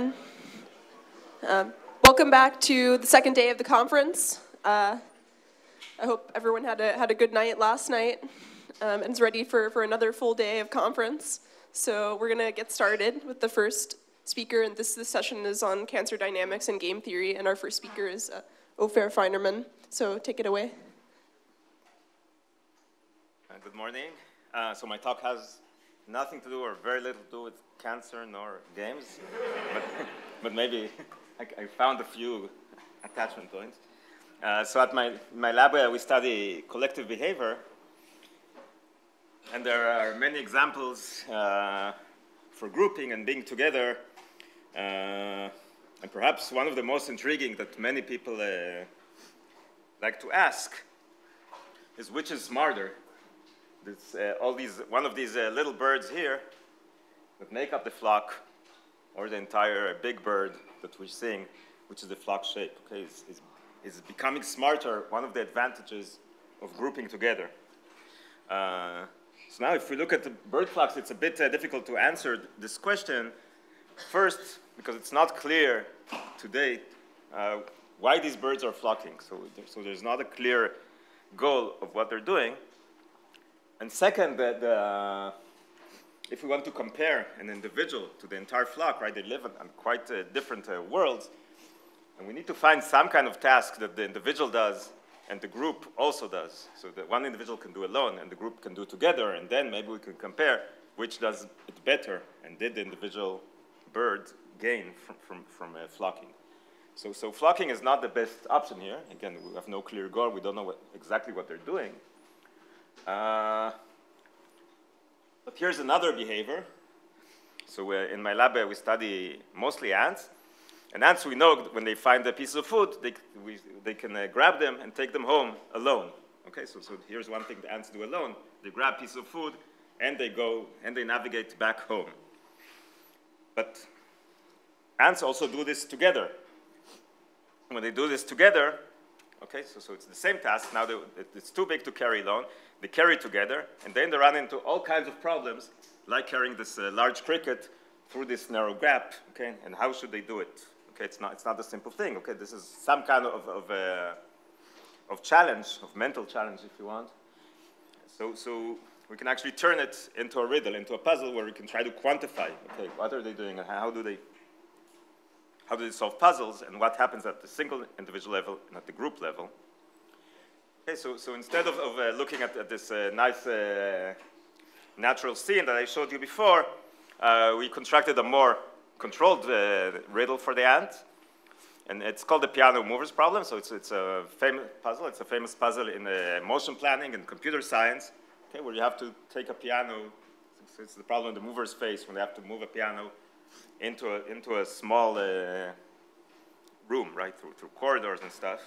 Um, welcome back to the second day of the conference. Uh, I hope everyone had a, had a good night last night um, and is ready for, for another full day of conference. So we're going to get started with the first speaker, and this, this session is on cancer dynamics and game theory, and our first speaker is uh, Ofer Feinerman. So take it away. Uh, good morning. Uh, so my talk has nothing to do or very little to do with cancer nor games, but, but maybe I, I, found a few attachment points. Uh, so at my, my lab, uh, we study collective behavior, and there are many examples uh, for grouping and being together. Uh, and perhaps one of the most intriguing that many people uh, like to ask is which is smarter? This, uh, all these, one of these little birds here that make up the flock, or the entire big bird that we're seeing, which is the flock shape, okay, is, is, is becoming smarter, one of the advantages of grouping together. Uh, so now if we look at the bird flocks, it's a bit uh, difficult to answer this question. First, because it's not clear to date uh, why these birds are flocking. So, so there's not a clear goal of what they're doing. And second, the, the if we want to compare an individual to the entire flock, right, they live in, quite uh, different uh, worlds, and we need to find some kind of task that the individual does and the group also does. So that one individual can do alone and the group can do together, and then maybe we can compare which does it better and did the individual bird gain from, from, from uh, flocking. So, so flocking is not the best option here. Again, we have no clear goal. We don't know what, exactly what they're doing. Uh, but here's another behavior. So in my lab, uh, we study mostly ants. And ants, we know when they find a piece of food, they, we, they can uh, grab them and take them home alone. Okay, so, so here's one thing the ants do alone. They grab a piece of food, and they go, and they navigate back home. But ants also do this together. When they do this together, okay, so, so it's the same task. Now they, it's too big to carry alone. They carry together, and then they run into all kinds of problems, like carrying this uh, large cricket through this narrow gap, okay? And how should they do it? Okay, it's not, it's not a simple thing, okay? This is some kind of, of, uh, of challenge, of mental challenge, if you want. So, so we can actually turn it into a riddle, into a puzzle where we can try to quantify, okay, what are they doing and how do they, how do they solve puzzles and what happens at the single individual level and at the group level. Okay, so, so instead of, of uh, looking at, at this uh, nice uh, natural scene that I showed you before, uh, we constructed a more controlled uh, riddle for the ant. And it's called the piano movers problem. So it's, it's a famous puzzle. It's a famous puzzle in uh, motion planning and computer science, okay, where you have to take a piano. It's the problem the movers face when they have to move a piano into a, into a small room, right, through, through corridors and stuff.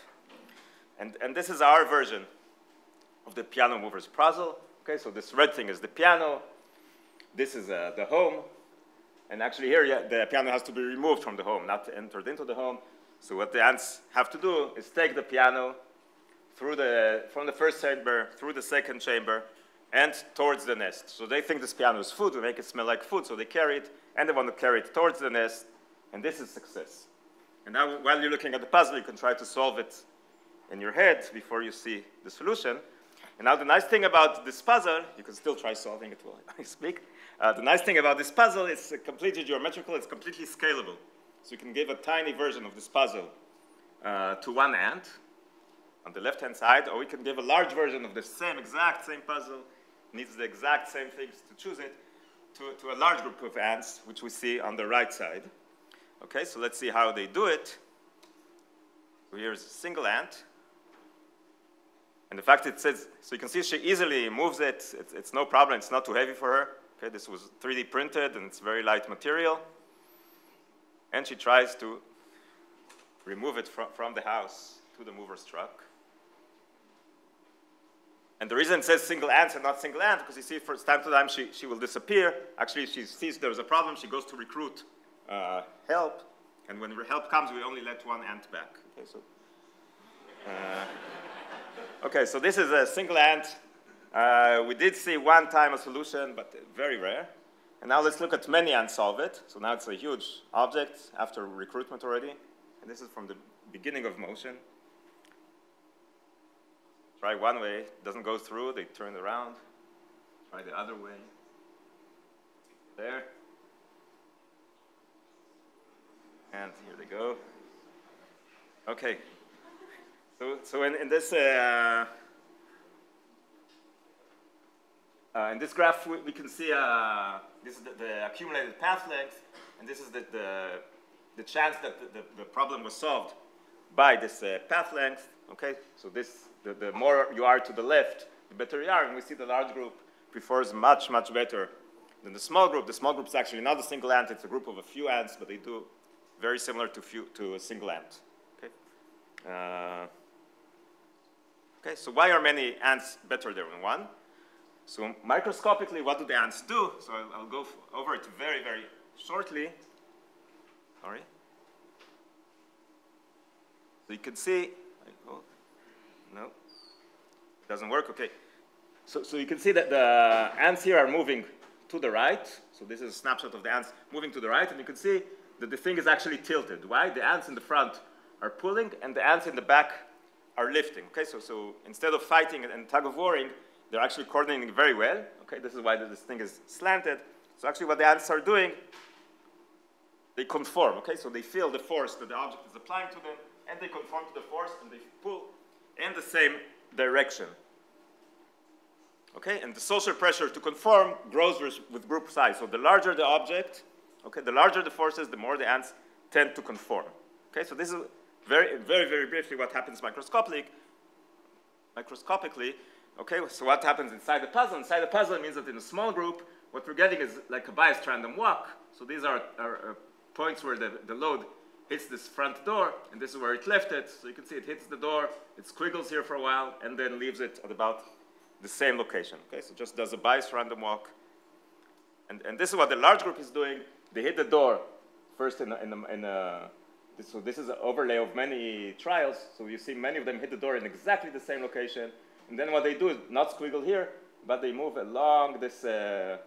And, and this is our version of the piano movers puzzle. Okay, so this red thing is the piano. This is uh, the home. And actually here, yeah, the piano has to be removed from the home, not entered into the home. So what the ants have to do is take the piano through the, from the first chamber, through the second chamber, and towards the nest. So they think this piano is food, we make it smell like food, so they carry it, and they want to carry it towards the nest, and this is success. And now, while you're looking at the puzzle, you can try to solve it in your head before you see the solution. And now the nice thing about this puzzle, you can still try solving it while I speak. Uh, the nice thing about this puzzle is completely geometrical, it's completely scalable. So you can give a tiny version of this puzzle uh, to one ant on the left-hand side, or we can give a large version of the same exact same puzzle, needs the exact same things to choose it, to, to a large group of ants, which we see on the right side. Okay, so let's see how they do it. Here's a single ant. And the fact it says, so you can see she easily moves it. It's, it's no problem. It's not too heavy for her. Okay, this was 3D printed and it's very light material. And she tries to remove it from, from the house to the mover's truck. And the reason it says single ant and not single ant, because you see, from time to time, she, she will disappear. Actually, she sees there's a problem. She goes to recruit uh, help. And when help comes, we only let one ant back. Okay, so, uh, Okay, so this is a single ant. Uh, we did see one time a solution, but very rare. And now let's look at many and solve it. So now it's a huge object after recruitment already. And this is from the beginning of motion. Try one way, doesn't go through, they turn around. Try the other way. There. And here they go. Okay. So, so in, in this uh, uh, in this graph, we, we can see uh, this is the, the, accumulated path length, and this is the, the, the chance that the, the, the, problem was solved by this uh, path length. Okay, so this the, the more you are to the left, the better you are, and we see the large group prefers much much better than the small group. The small group is actually not a single ant; it's a group of a few ants, but they do very similar to few, to a single ant. Okay. Okay. So why are many ants better than one? So microscopically, what do the ants do? So I'll, I'll go over it very, very shortly. Sorry. So you can see, no, it doesn't work, okay. So, so you can see that the ants here are moving to the right. So this is a snapshot of the ants moving to the right, and you can see that the thing is actually tilted. Why? The ants in the front are pulling, and the ants in the back are lifting. Okay, so, so instead of fighting and tug of warring, they're actually coordinating very well. Okay, this is why this thing is slanted. So actually what the ants are doing, they conform. Okay, so they feel the force that the object is applying to them, and they conform to the force, and they pull in the same direction. Okay, and the social pressure to conform grows with group size. So the larger the object, okay, the larger the forces, the more the ants tend to conform. Okay, so this is very, very, very briefly what happens microscopically. Microscopically, Okay, so what happens inside the puzzle? Inside the puzzle means that in a small group, what we're getting is like a biased random walk. So these are, are, are points where the, the load hits this front door, and this is where it left it. So you can see it hits the door, it squiggles here for a while, and then leaves it at about the same location. Okay, so just does a biased random walk. And, and this is what the large group is doing. They hit the door first in a, in a, in a so this is an overlay of many trials. So you see many of them hit the door in exactly the same location. And then what they do is not squiggle here, but they move along this uh,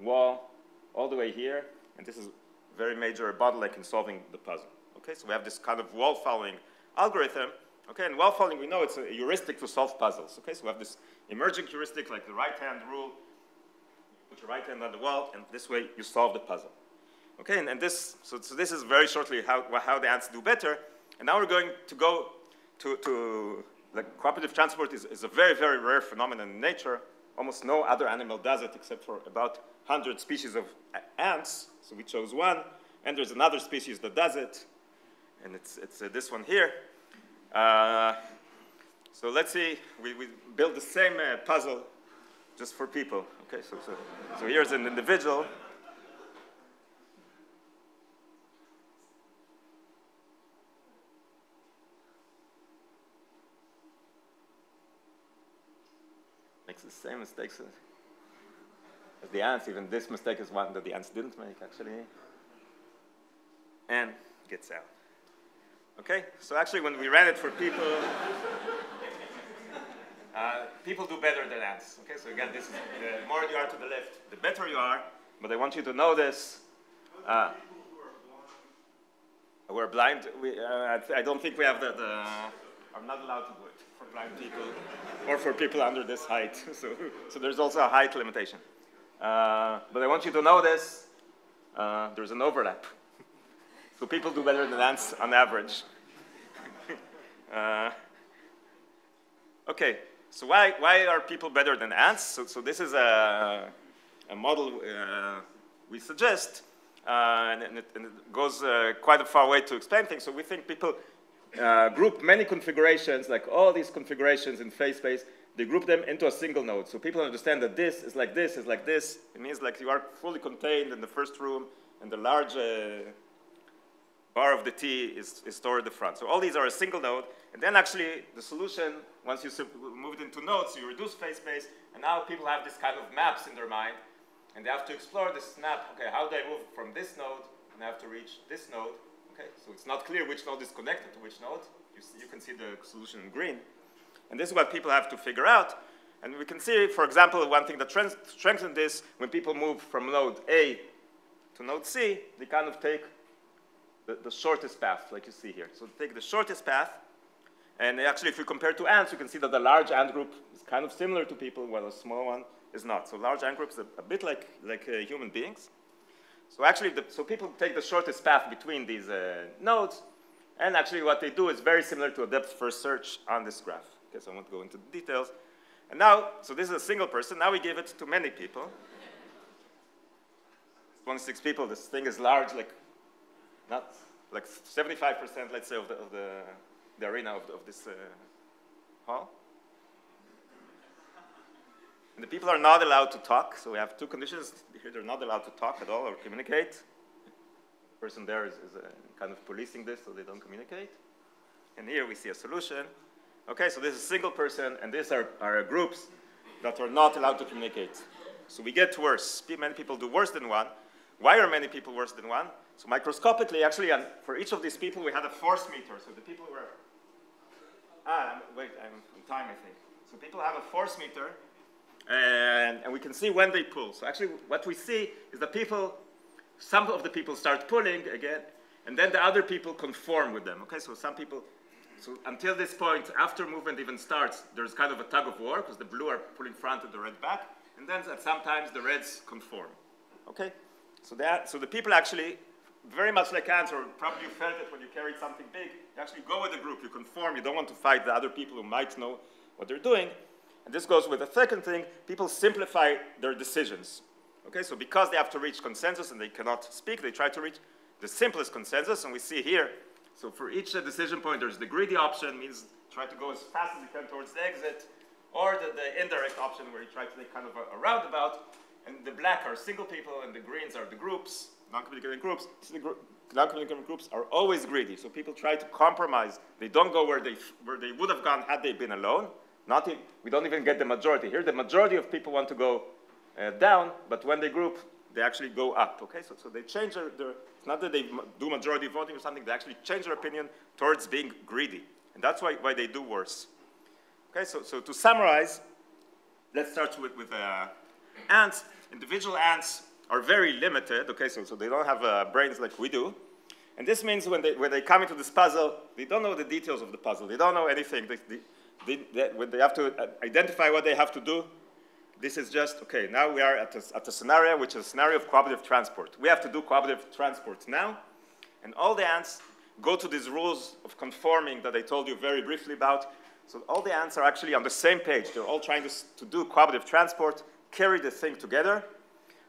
wall all the way here. And this is very major bottleneck in solving the puzzle. Okay, so we have this kind of wall following algorithm. Okay, and wall following, we know it's a heuristic to solve puzzles. Okay, so we have this emerging heuristic like the right hand rule. Put your right hand on the wall, and this way you solve the puzzle. Okay, and, and this, so, so this is very shortly how, how the ants do better. And now we're going to go to, to like cooperative transport is, is a very, very rare phenomenon in nature. Almost no other animal does it except for about 100 species of ants. So we chose one. And there's another species that does it. And it's, it's uh, this one here. Uh, so let's see, we, we build the same uh, puzzle just for people. Okay, so, so, so here's an individual. The same mistakes as the ants. Even this mistake is one that the ants didn't make, actually. And gets out. Okay? So actually, when we ran it for people, uh, people do better than ants. Okay? So again, this is the more you are to the left, the better you are. But I want you to know this. Uh, we're blind. We, uh, I don't think we have the, the. I'm not allowed to do it for blind people or for people under this height. so, so there's also a height limitation. Uh, but I want you to know this. Uh, there's an overlap. so people do better than ants on average. uh, okay, so why, why are people better than ants? So, so this is a, a model uh, we suggest. Uh, and, and, it, and, it, goes uh, quite a far way to explain things. So we think people uh, group many configurations, like all these configurations in phase space, they group them into a single node. So people understand that this is like this, is like this. It means like you are fully contained in the first room, and the large uh, bar of the T is, is, stored at the front. So all these are a single node, and then actually the solution, once you move it into nodes, you reduce phase space, and now people have this kind of maps in their mind, and they have to explore this map. Okay, how do I move from this node, and I have to reach this node, Okay, so it's not clear which node is connected to which node. You, see, you can see the solution in green. And this is what people have to figure out. And we can see, for example, one thing that strengthens this, when people move from node A to node C, they kind of take the, the shortest path, like you see here. So take the shortest path, and actually, if you compare to ants, you can see that the large ant group is kind of similar to people, while a small one is not. So large ant groups are a bit like, like uh, human beings. So actually, the, so people take the shortest path between these uh, nodes, and actually what they do is very similar to a depth-first search on this graph. Okay, so I won't go into the details. And now, so this is a single person. Now we give it to many people. 26 people, this thing is large, like not like 75%, let's say, of the, of the, the arena of, of this uh, hall. And the people are not allowed to talk, so we have two conditions. Here they're not allowed to talk at all or communicate. The person there is, is uh, kind of policing this so they don't communicate. And here we see a solution. Okay, so this is a single person, and these are, are groups that are not allowed to communicate. So we get worse. Many people do worse than one. Why are many people worse than one? So microscopically, actually, for each of these people, we had a force meter. So the people were, ah, wait, I'm on time, I think. So people have a force meter, and, and we can see when they pull. So actually, what we see is that people, some of the people start pulling again, and then the other people conform with them. Okay, so some people so until this point, after movement even starts, there's kind of a tug of war because the blue are pulling front and the red back, and then sometimes the reds conform. Okay? So that so the people actually, very much like ants, or probably you felt it when you carried something big, you actually go with the group, you conform, you don't want to fight the other people who might know what they're doing. And this goes with the second thing, people simplify their decisions. Okay, so because they have to reach consensus and they cannot speak, they try to reach the simplest consensus, and we see here so for each decision point, there's the greedy option, means try to go as fast as you can towards the exit, or the, the indirect option where you try to take kind of a, a, roundabout, and the black are single people, and the greens are the groups, non-communicating groups. So gr non-communicating groups are always greedy, so people try to compromise. They don't go where they, where they would have gone had they been alone. Not we don't even get the majority. Here, the majority of people want to go uh, down, but when they group, they actually go up, okay? So, so they change their, their, it's not that they do majority voting or something, they actually change their opinion towards being greedy. And that's why, why they do worse. Okay, so, so to summarize, let's start with, with uh, ants. Individual ants are very limited, okay, so, so they don't have uh, brains like we do. And this means when they, when they come into this puzzle, they don't know the details of the puzzle. They don't know anything. They, they, they, they, when they have to uh, identify what they have to do, this is just, okay, now we are at a, at a scenario which is a scenario of cooperative transport. We have to do cooperative transport now, and all the ants go to these rules of conforming that I told you very briefly about. So all the ants are actually on the same page. They're all trying to, to do cooperative transport, carry the thing together.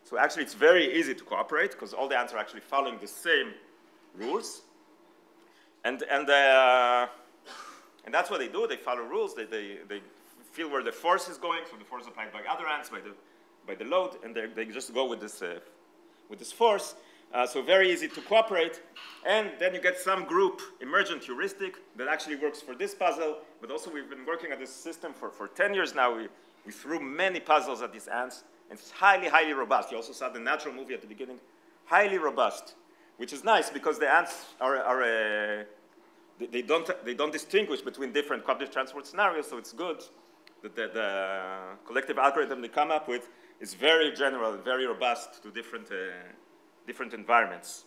So actually it's very easy to cooperate because all the ants are actually following the same rules. And, and, uh, and that's what they do. They follow rules. They, they, they feel where the force is going, so the force applied by other ants, by the, by the load, and they, they just go with this, uh, with this force. Uh, so very easy to cooperate. And then you get some group emergent heuristic that actually works for this puzzle, but also we've been working at this system for, for 10 years now. We, we threw many puzzles at these ants, and it's highly, highly robust. You also saw the natural movie at the beginning. Highly robust, which is nice because the ants are, are uh, they, don't, they don't distinguish between different cooperative transport scenarios, so it's good that the, the, collective algorithm they come up with is very general very robust to different, uh, different environments.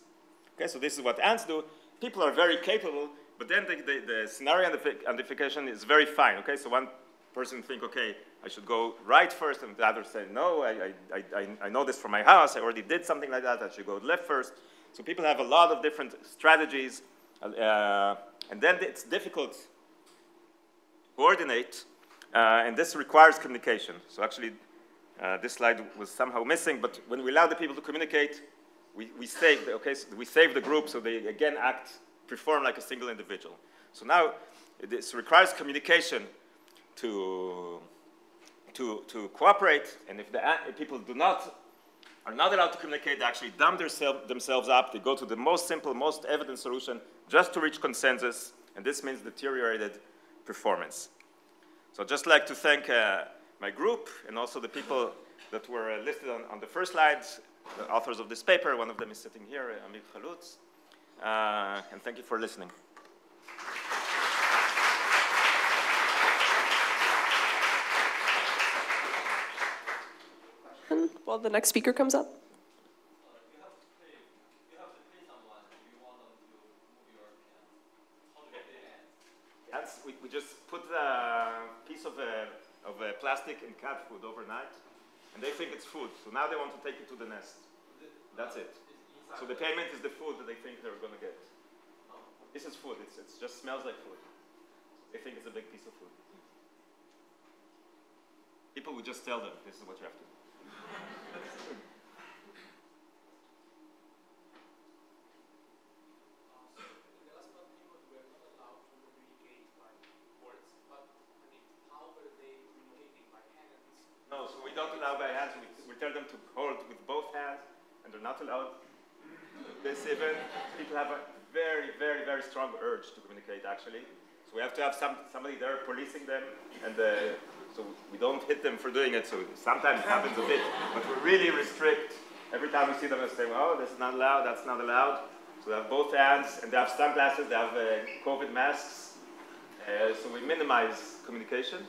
Okay, so this is what ants do. People are very capable, but then the, the, the scenario identification is very fine. Okay, so one person think, okay, I should go right first, and the other say, no, I, I, I, I know this from my house. I already did something like that. I should go left first. So people have a lot of different strategies, uh, and then it's difficult to coordinate uh, and this requires communication. So actually, uh, this slide was somehow missing, but when we allow the people to communicate, we, we, save, the, okay, so we save the group so they again act, perform like a single individual. So now this requires communication to, to, to cooperate, and if the people do not, are not allowed to communicate, they actually dumb themselves up, they go to the most simple, most evident solution just to reach consensus, and this means deteriorated performance. So I'd just like to thank uh, my group and also the people that were uh, listed on, on, the first slides, the authors of this paper. One of them is sitting here, Amir Haluts. Uh, and thank you for listening. While the next speaker comes up. We just put a piece of, a, of a plastic in cat food overnight, and they think it's food. So now they want to take it to the nest. That's it. So the payment is the food that they think they're going to get. This is food. It's, it just smells like food. They think it's a big piece of food. People would just tell them, this is what you have to do. No, so we don't allow by hands. We, tell them to hold with both hands, and they're not allowed. This even people have a very, very, very strong urge to communicate. Actually, so we have to have some somebody there policing them, and uh, we don't hit them for doing it. So sometimes it happens a bit, but we really restrict. Every time we see them, we say, "Oh, this is not allowed. That's not allowed." So they have both hands, and they have sunglasses. They have uh, COVID masks. Uh, so we minimize communication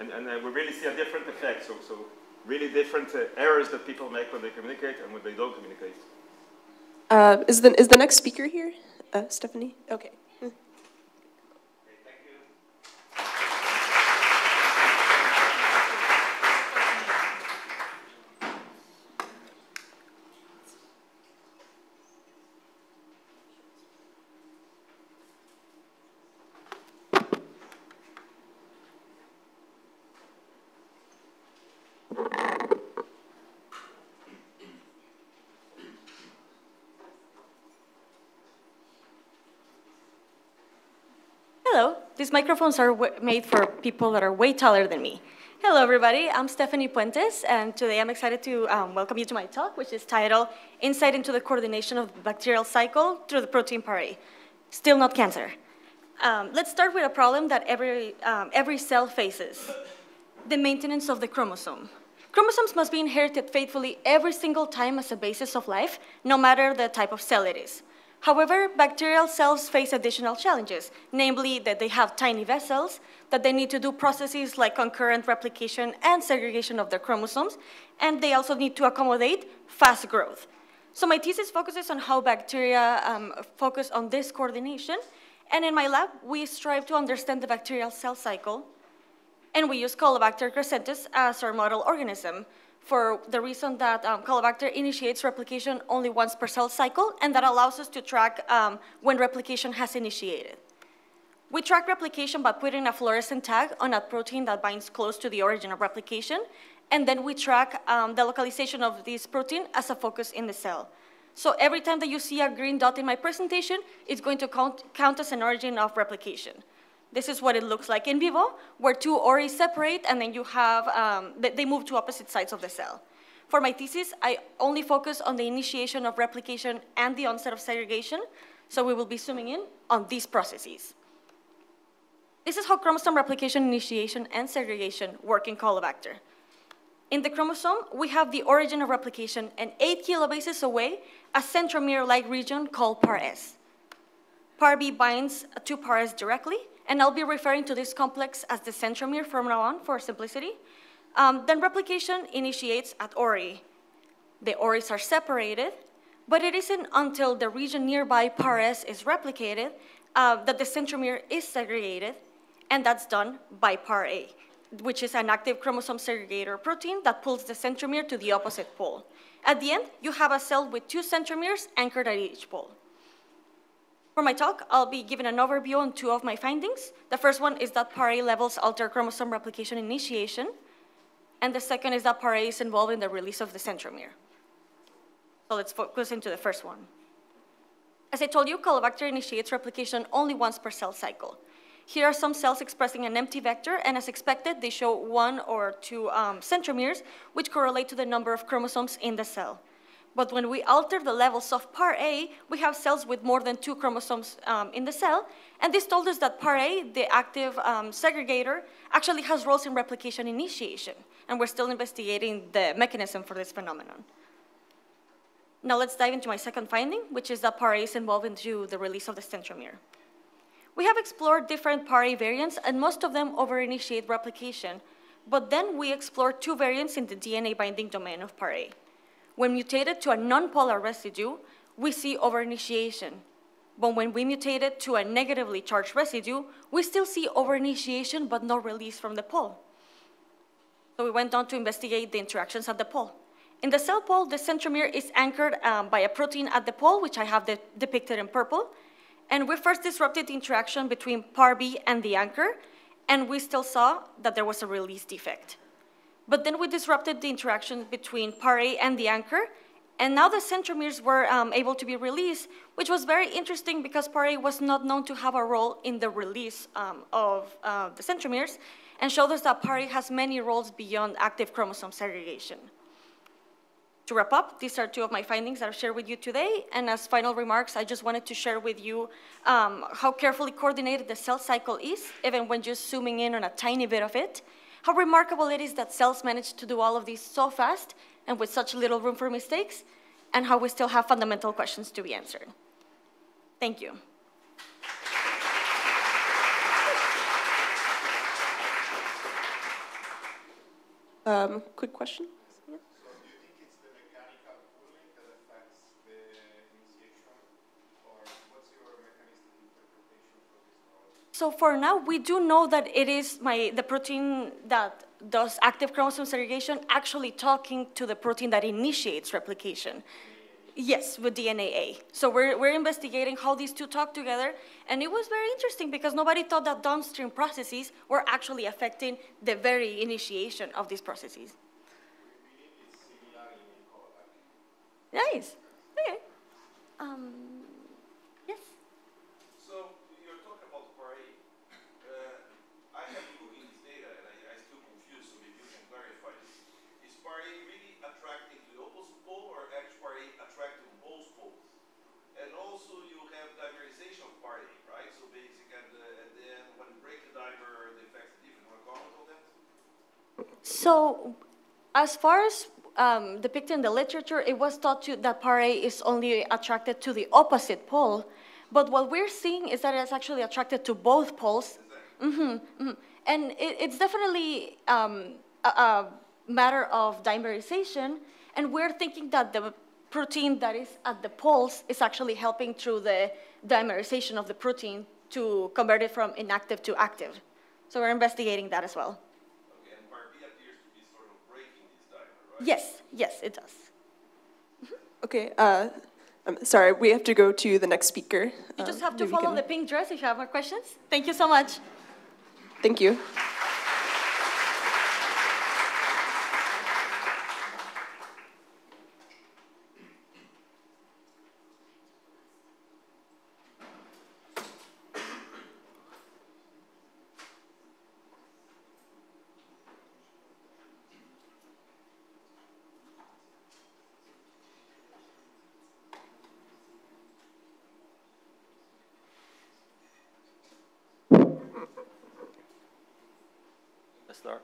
and, and uh, we really see a different effect. So, so really different uh, errors that people make when they communicate and when they don't communicate. Uh, is, the, is the next speaker here? Uh, Stephanie? Okay. Hello, these microphones are made for people that are way taller than me. Hello, everybody. I'm Stephanie Puentes, and today I'm excited to um, welcome you to my talk, which is titled Insight into the Coordination of the Bacterial Cycle Through the Protein ParA. Still not cancer. Um, let's start with a problem that every, um, every cell faces the maintenance of the chromosome. Chromosomes must be inherited faithfully every single time as a basis of life, no matter the type of cell it is. However, bacterial cells face additional challenges, namely that they have tiny vessels, that they need to do processes like concurrent replication and segregation of their chromosomes, and they also need to accommodate fast growth. So my thesis focuses on how bacteria um, focus on this coordination, and in my lab, we strive to understand the bacterial cell cycle, and we use Caulobacter crescentus as our model organism for the reason that um, initiates replication only once per cell cycle, and that allows us to track um, when replication has initiated. We track replication by putting a fluorescent tag on a protein that binds close to the origin of replication, and then we track um, the localization of this protein as a focus in the cell. So every time that you see a green dot in my presentation, it's going to count, count as an origin of replication. This is what it looks like in vivo, where two ori separate and then you have, um, they move to opposite sides of the cell. For my thesis, I only focus on the initiation of replication and the onset of segregation, so we will be zooming in on these processes. This is how chromosome replication, initiation, and segregation work in Caulobacter. In the chromosome, we have the origin of replication, and eight kilobases away, a centromere-like region called par S. Par B binds to par S directly, and I'll be referring to this complex as the centromere from now on for simplicity. Um, then replication initiates at ori. The oris are separated, but it isn't until the region nearby par S replicated uh, that the centromere is segregated, and that's done by par A, which is an active chromosome segregator protein that pulls the centromere to the opposite pole. At the end, you have a cell with two centromeres anchored at each pole. For my talk, I'll be giving an overview on two of my findings. The first one is that PAR-A levels alter chromosome replication initiation, and the second is that PAR-A is involved in the release of the centromere. So let's focus into the first one. As I told you, Caulobacter initiates replication only once per cell cycle. Here are some cells expressing an empty vector, and as expected, they show one or two um, centromeres, which correlate to the number of chromosomes in the cell. But when we alter the levels of par A, we have cells with more than two chromosomes um, in the cell. And this told us that par A, the active um, segregator, actually has roles in replication initiation. And we're still investigating the mechanism for this phenomenon. Now let's dive into my second finding, which is that par A is involved into the release of the centromere. We have explored different par A variants, and most of them over-initiate replication. But then we explored two variants in the DNA binding domain of PAR-A. When mutated to a non-polar residue, we see overinitiation. But when we mutate it to a negatively charged residue, we still see overinitiation but no release from the pole. So we went on to investigate the interactions at the pole. In the cell pole, the centromere is anchored um, by a protein at the pole, which I have de depicted in purple. And we first disrupted the interaction between PAR-B and the anchor, and we still saw that there was a release defect. But then we disrupted the interaction between PAR-A and the anchor, and now the centromeres were um, able to be released, which was very interesting because PAR-A was not known to have a role in the release um, of uh, the centromeres, and showed us that PAR-A has many roles beyond active chromosome segregation. To wrap up, these are two of my findings that I've shared with you today. And as final remarks, I just wanted to share with you um, how carefully coordinated the cell cycle is, even when just zooming in on a tiny bit of it. How remarkable it is that cells manage to do all of these so fast and with such little room for mistakes, and how we still have fundamental questions to be answered. Thank you. Um, quick question? So for now, we do know that it is my, the protein that does active chromosome segregation actually talking to the protein that initiates replication. Yes, with DNA A. So we're, we're investigating how these two talk together, and it was very interesting because nobody thought that downstream processes were actually affecting the very initiation of these processes. Nice. Okay. Um, So as far as um, depicted in the literature, it was thought to, that PAR-A is only attracted to the opposite pole. But what we're seeing is that it's actually attracted to both poles. Mm -hmm, mm -hmm. And it, it's definitely um, a, a, matter of dimerization. And we're thinking that the protein that is at the poles is actually helping through the dimerization of the protein to convert it from inactive to active. So we're investigating that as well. Yes, yes, it does. Okay, uh, I'm sorry, we have to go to the next speaker. You just uh, have to follow can... the pink dress if you have more questions. Thank you so much. Thank you. start.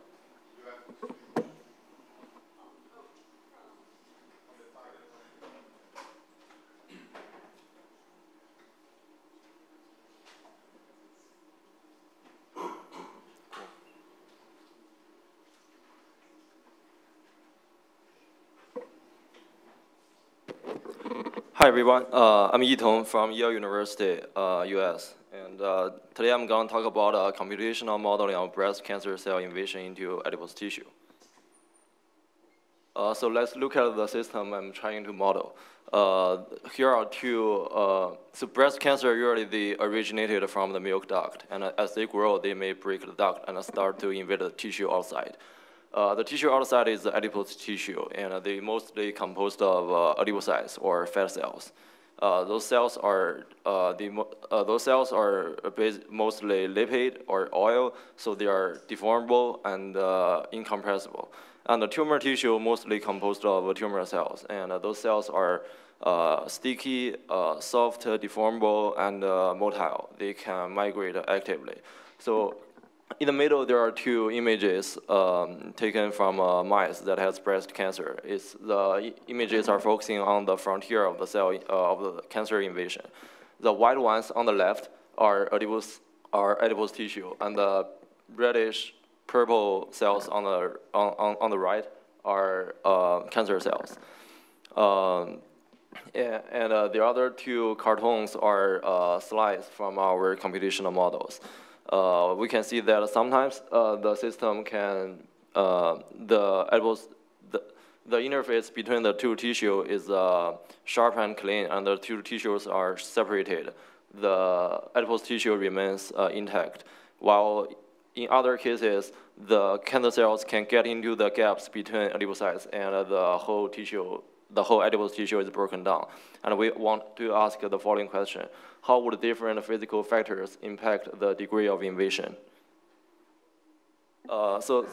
Hi everyone, uh, I'm Yitong from Yale University, uh, US. And uh, today I'm going to talk about uh, computational modeling of breast cancer cell invasion into adipose tissue. Uh, so let's look at the system I'm trying to model. Uh, here are two, so breast cancer usually they originated from the milk duct, and as they grow, they may break the duct and start to invade the tissue outside. The tissue outside is adipose tissue, and they mostly composed of adipocytes or fat cells. Uh, those cells are uh, the uh, those cells are mostly lipid or oil, so they are deformable and uh, incompressible. And the tumor tissue mostly composed of tumor cells, and uh, those cells are uh, sticky, soft, deformable, and motile. They can migrate actively. So in the middle, there are two images um, taken from uh, mice that has breast cancer. It's the images are focusing on the frontier of the cell uh, of the cancer invasion. The white ones on the left are adipose, are adipose tissue, and the reddish purple cells on the, on, on, the right are uh, cancer cells. Um, and, and uh, the other two cartoons are uh, slides from our computational models. Uh, we can see that sometimes uh, the system can, uh, the the, the interface between the two tissue is uh, sharp and clean, and the two tissues are separated. The adipose tissue remains intact, while in other cases, the cancer cells can get into the gaps between adipocytes and the whole tissue the whole adipose tissue is broken down. And we want to ask the following question. How would different physical factors impact the degree of invasion? Uh, so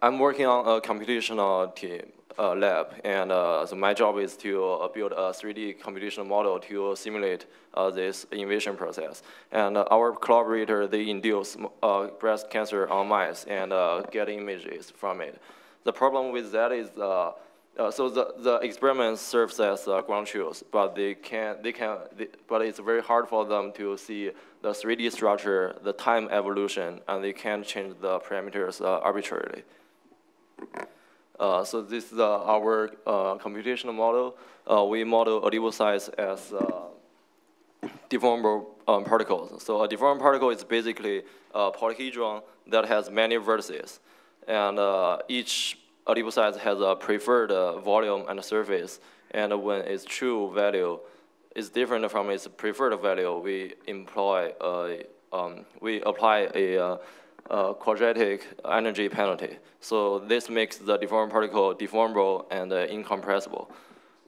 I'm working on a computational team uh, lab, and uh, so my job is to uh, build a 3D computational model to simulate uh, this invasion process. And uh, our collaborator, they induce breast cancer on mice and get images from it. The problem with that is uh, so the, the experiment serves as uh, ground truth, but they can, they can, they, but it's very hard for them to see the 3D structure, the time evolution, and they can't change the parameters uh, arbitrarily. Uh, so this is uh, our uh, computational model. we model adipocytes as deformable um, particles. So a deformed particle is basically a polyhedron that has many vertices, and each adipocyte has a preferred uh, volume and surface, and when its true value is different from its preferred value, we employ a, um, we apply a, uh, a, quadratic energy penalty. So this makes the deformed particle deformable and uh, incompressible.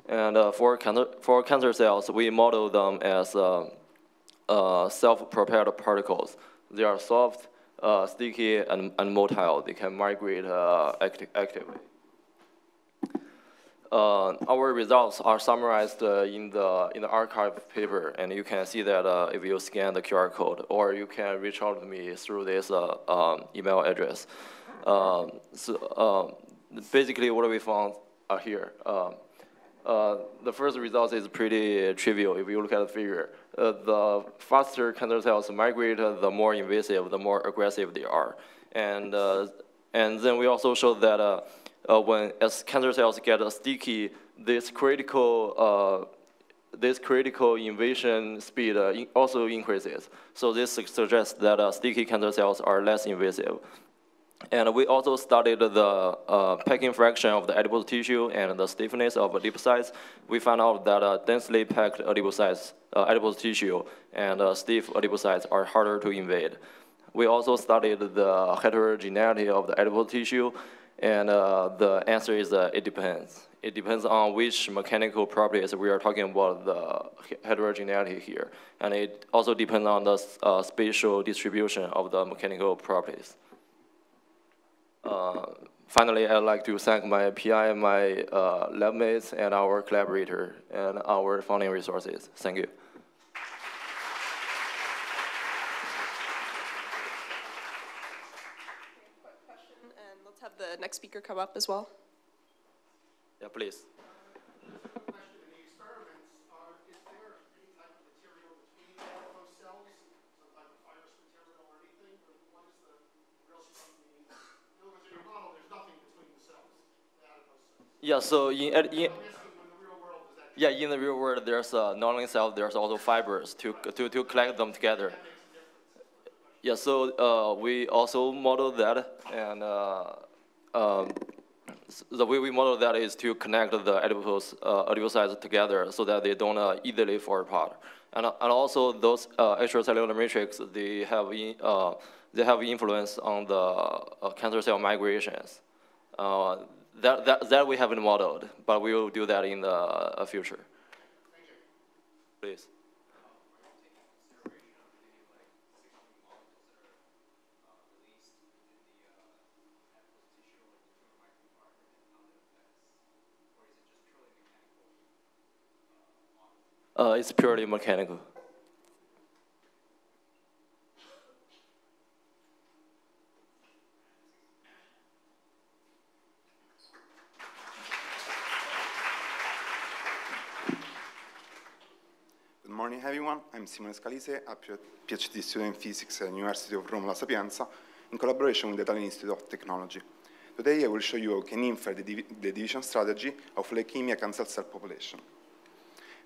And uh, for, cancer, for cancer cells, we model them as uh, self-propelled particles. They are soft, uh, sticky and, and motile. They can migrate uh, acti actively. Uh, our results are summarized uh, in the in the arXiv paper, and you can see that uh, if you scan the QR code, or you can reach out to me through this uh, um, email address. Um, so um, basically, what we found are here. Uh, the first result is pretty trivial if you look at the figure. Uh, the faster cancer cells migrate, uh, the more invasive, the more aggressive they are. And, uh, and then we also showed that uh, when as cancer cells get sticky, this critical, this critical invasion speed also increases. So this suggests that sticky cancer cells are less invasive. And we also studied the uh, packing fraction of the adipose tissue and the stiffness of adipocytes. We found out that uh, densely packed adipocytes, uh, adipose tissue and uh, stiff adipocytes are harder to invade. We also studied the heterogeneity of the adipose tissue, and uh, the answer is uh, it depends. It depends on which mechanical properties we are talking about the heterogeneity here. And it also depends on the spatial distribution of the mechanical properties. Uh, finally, I'd like to thank my PI, my uh, lab mates, and our collaborator, and our funding resources. Thank you. And let's have the next speaker come up as well. Yeah, please. Yeah, so in, in yeah, in the real world, there's uh, not only cells, there's also fibers to, to, to collect them together. Yeah, so uh, we also model that, and uh, um, the way we model that is to connect the adipose uh, adipocytes together so that they don't uh, easily fall apart. And, and also those uh, extracellular matrix, they have, in, uh, they have influence on the uh, cancer cell migrations. That, that, that we haven't modeled, but we will do that in the uh, future. Please. Uh, it's purely mechanical. everyone. I'm Simone Scalise, a PhD student in physics at the University of Rome La Sapienza. in collaboration with the Italian Institute of Technology. Today I will show you how can infer the, div the division strategy of leukemia cancer cell population.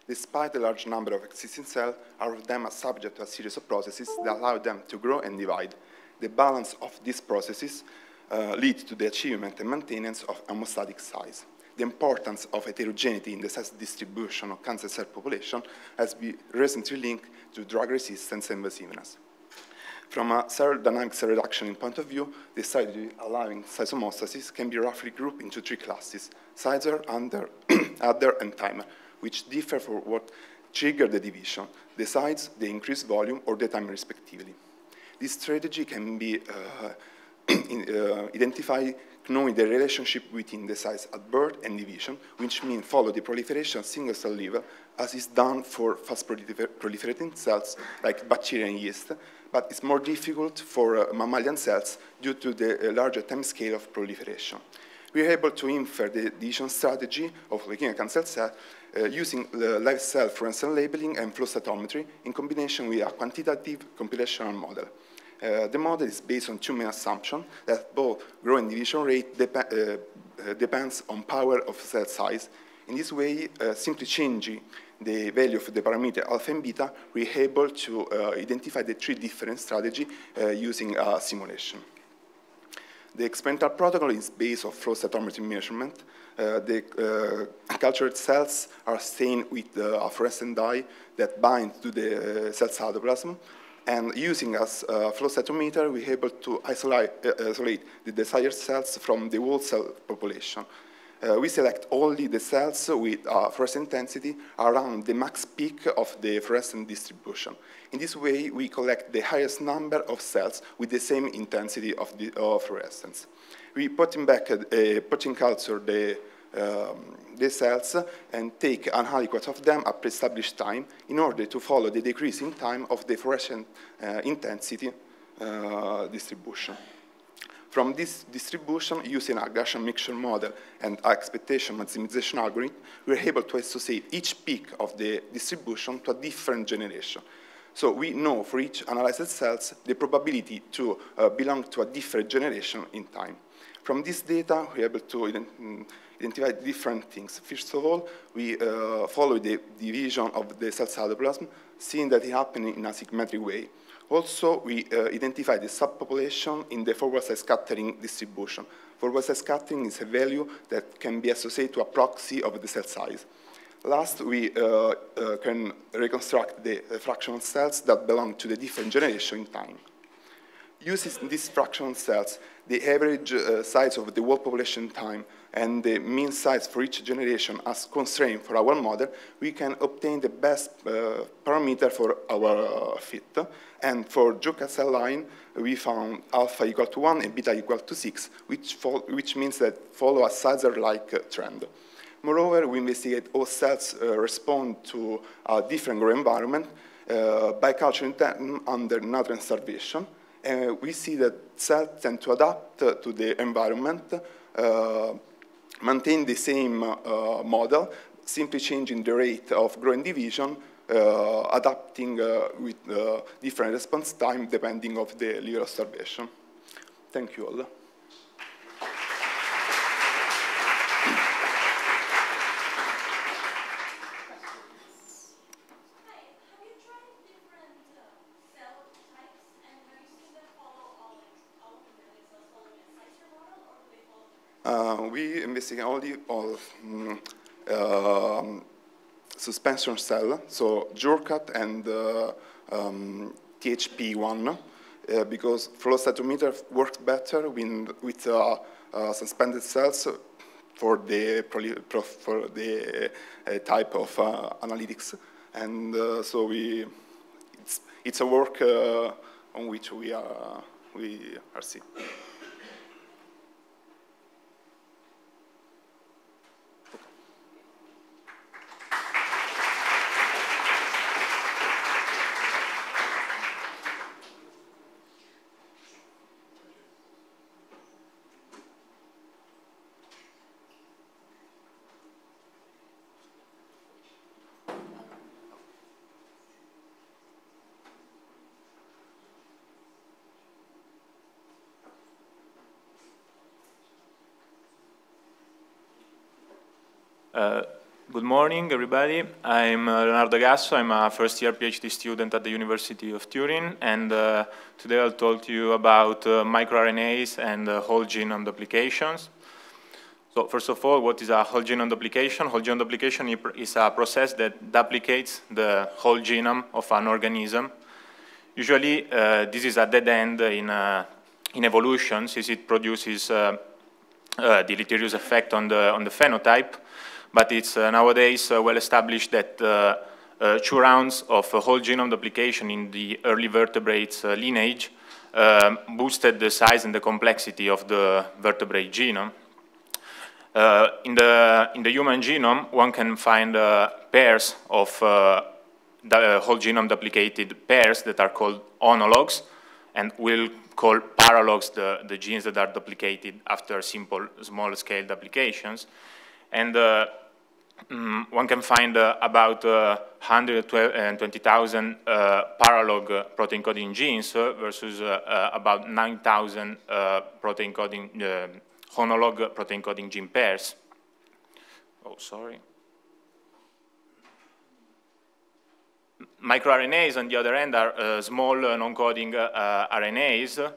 Despite the large number of existing cells, all of them are subject to a series of processes that allow them to grow and divide. The balance of these processes uh, leads to the achievement and maintenance of homeostatic size. The importance of heterogeneity in the size distribution of cancer cell population has been recently linked to drug resistance and invasiveness. From a cell dynamics reduction point of view, the strategy allowing size homeostasis can be roughly grouped into three classes, sizer, under, adder, and timer, which differ for what trigger the division, the size, the increased volume, or the time respectively. This strategy can be uh, in, uh, identified knowing the relationship between the size at birth and division, which means follow the proliferation single cell level as is done for fast prolifer proliferating cells like bacteria and yeast, but it's more difficult for uh, mammalian cells due to the uh, larger time scale of proliferation. We are able to infer the division strategy of leukemia cancer cell uh, using the live cell fluorescence labeling and flow cytometry in combination with a quantitative computational model. Uh, the model is based on two main assumptions that both growth and division rate dep uh, uh, depends on power of cell size. In this way, uh, simply changing the value of the parameter alpha and beta, we're able to uh, identify the three different strategies uh, using a simulation. The experimental protocol is based on flow cytometry measurement. Uh, the uh, cultured cells are stained with uh, a fluorescent dye that binds to the cell cytoplasm. And using a flow cytometer, we're able to isolate, isolate the desired cells from the whole cell population. Uh, we select only the cells with uh, fluorescent intensity around the max peak of the fluorescent distribution. In this way, we collect the highest number of cells with the same intensity of, the, of fluorescence. We put in back, uh, put in culture the, um, the cells and take an aliquot of them at pre-established time in order to follow the decrease in time of the fluorescent uh, intensity uh, distribution. From this distribution, using a Gaussian mixture model and expectation maximization algorithm, we are able to associate each peak of the distribution to a different generation. So we know for each analyzed cells the probability to uh, belong to a different generation in time. From this data, we're able to ident identify different things. First of all, we uh, follow the division of the cell cytoplasm, seeing that it happens in a symmetric way. Also, we uh, identify the subpopulation in the forward size scattering distribution. Forward size scattering is a value that can be associated to a proxy of the cell size. Last, we uh, uh, can reconstruct the fractional cells that belong to the different generation in time. Using these fractional cells, the average uh, size of the world population time and the mean size for each generation as constraint for our model, we can obtain the best uh, parameter for our uh, fit. And for Jurkat cell line, we found alpha equal to 1 and beta equal to 6, which, which means that follow a sizer-like uh, trend. Moreover, we investigate how cells uh, respond to a different environment uh, by culturing them under nutrient starvation. And we see that cells tend to adapt to the environment maintain the same uh, model, simply changing the rate of growing division, uh, adapting uh, with different response time depending of the level of starvation. Thank you all. Uh, only all um, uh, suspension cell, so Jurkat and uh, um, THP1, uh, because flow cytometer works better with, with uh, uh, suspended cells for the, for the type of analytics. And so we, it's, it's a work on which we are, we are seeing. Morning, everybody. I'm uh, Leonardo Agasso. I'm a first-year PhD student at the University of Turin, and uh, today I'll talk to you about uh, microRNAs and uh, whole genome duplications. So first of all, what is a whole genome duplication? Whole genome duplication is a process that duplicates the whole genome of an organism. Usually, uh, this is a dead end in, in evolution, since it produces deleterious effect on the, on the phenotype but it's uh, nowadays uh, well established that uh, two rounds of whole genome duplication in the early vertebrates lineage um, boosted the size and the complexity of the vertebrate genome. Uh, in, the, in the human genome, one can find uh, pairs of uh, the whole genome duplicated pairs that are called homologs, and we'll call paralogs the, the genes that are duplicated after simple small-scale duplications. And uh, mm, one can find uh, about uh, 120,000 uh, paralog protein coding genes versus about 9,000 protein coding homolog protein coding gene pairs. Oh, sorry. microRNAs, on the other hand, are uh, small uh, non-coding uh, RNAs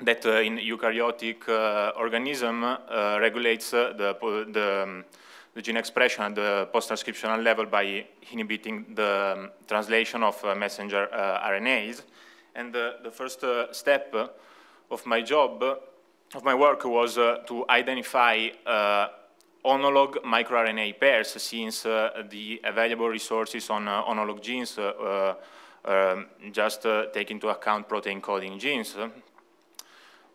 that uh, in eukaryotic uh, organism uh, regulates the, the, um, the, gene expression at the post-transcriptional level by inhibiting the um, translation of messenger RNAs. And the first step of my job, of my work, was to identify homolog microRNA pairs since uh, the available resources on uh, homolog genes uh, um, just take into account protein coding genes.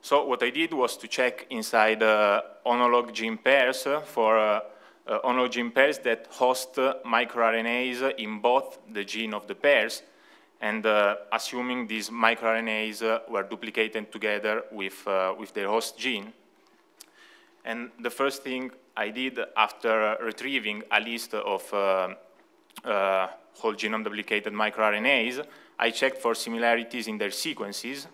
So what I did was to check inside uh, homolog gene pairs for uh, uh, homolog gene pairs that host microRNAs in both the gene of the pairs, and uh, assuming these microRNAs uh, were duplicated together with, uh, with their host gene. And the first thing I did after retrieving a list of whole genome duplicated microRNAs, I checked for similarities in their sequences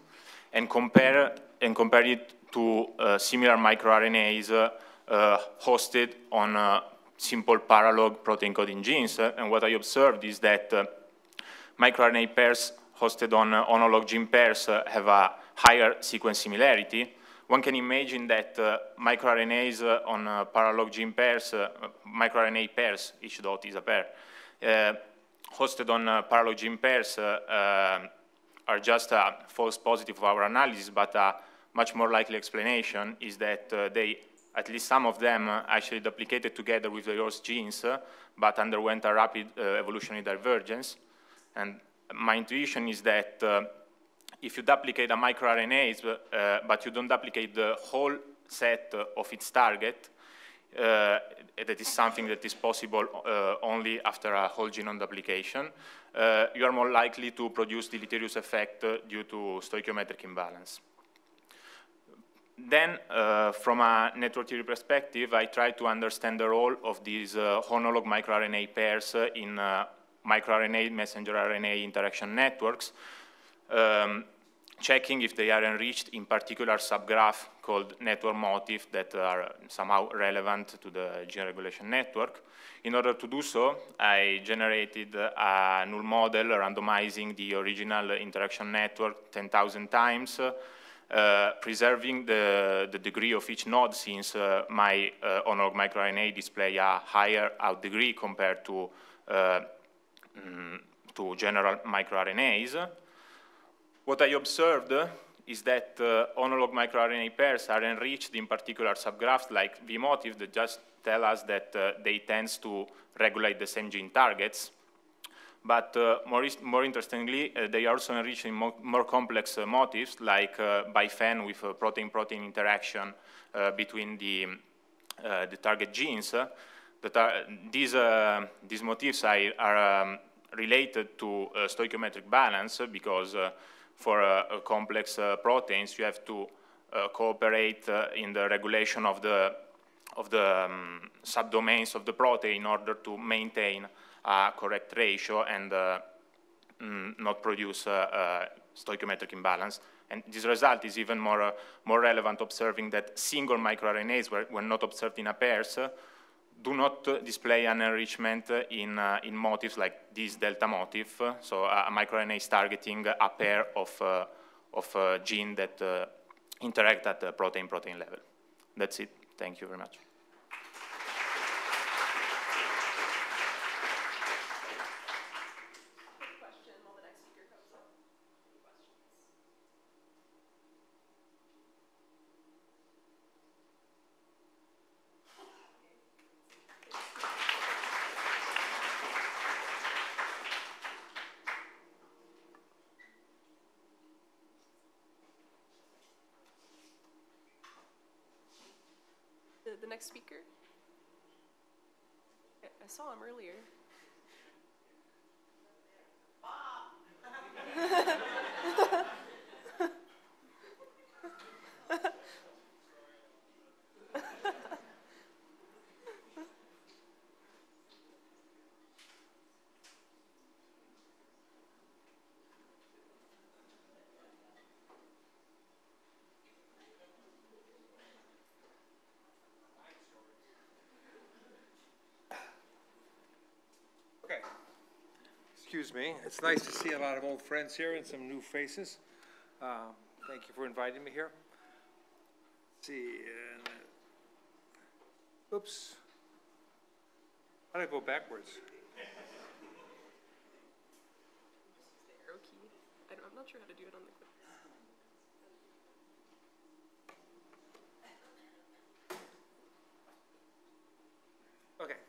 and compare and compare it to uh, similar microRNAs uh, hosted on uh, simple paralog protein coding genes. and what I observed is that microRNA pairs hosted on homolog gene pairs have a higher sequence similarity. One can imagine that uh, microRNAs uh, on uh, paralog gene pairs, microRNA pairs, each dot is a pair, hosted on paralog gene pairs are just a false positive of our analysis, but a much more likely explanation is that uh, they, at least some of them, uh, actually duplicated together with the host genes, uh, but underwent a rapid uh, evolutionary divergence. And my intuition is that uh, if you duplicate a microRNA, uh, but you don't duplicate the whole set of its target, that is something that is possible only after a whole genome duplication, you are more likely to produce deleterious effect due to stoichiometric imbalance. Then, uh, from a network theory perspective, I try to understand the role of these uh, homolog microRNA pairs uh, in microRNA messenger RNA interaction networks. Um, checking if they are enriched in particular subgraph called network motif that are somehow relevant to the gene regulation network. In order to do so, I generated a null model randomizing the original interaction network 10,000 times, uh, preserving the, the, degree of each node since uh, my uh, homolog microRNA display a higher out degree compared to, uh, mm, to general microRNAs. What I observed is that uh, homolog microRNA pairs are enriched in particular subgraphs like V-motif that just tell us that uh, they tend to regulate the same gene targets. But uh, more, more, interestingly, uh, they are also enriched in mo more complex uh, motifs like bi-fan with protein-protein interaction between the, the target genes. that are, these, these motifs are, are um, related to stoichiometric balance because for uh, complex uh, proteins, you have to uh, cooperate in the regulation of the, of the um, subdomains of the protein in order to maintain a correct ratio and mm, not produce stoichiometric imbalance. And this result is even more, uh, more relevant observing that single microRNAs were, were not observed in a pairs, uh, do not uh, display an enrichment uh, in, uh, in motifs like this delta motif. Uh, So a microRNA is targeting a pair of, uh, of uh, gene that uh, interact at the protein-protein level. That's it. Thank you very much. The, the next speaker? I, I saw him earlier. Okay. Excuse me. It's nice to see a lot of old friends here and some new faces. Uh, Thank you for inviting me here. Let's See, uh, oops. How did I go backwards? I'm not sure how to do it on the clip. Okay.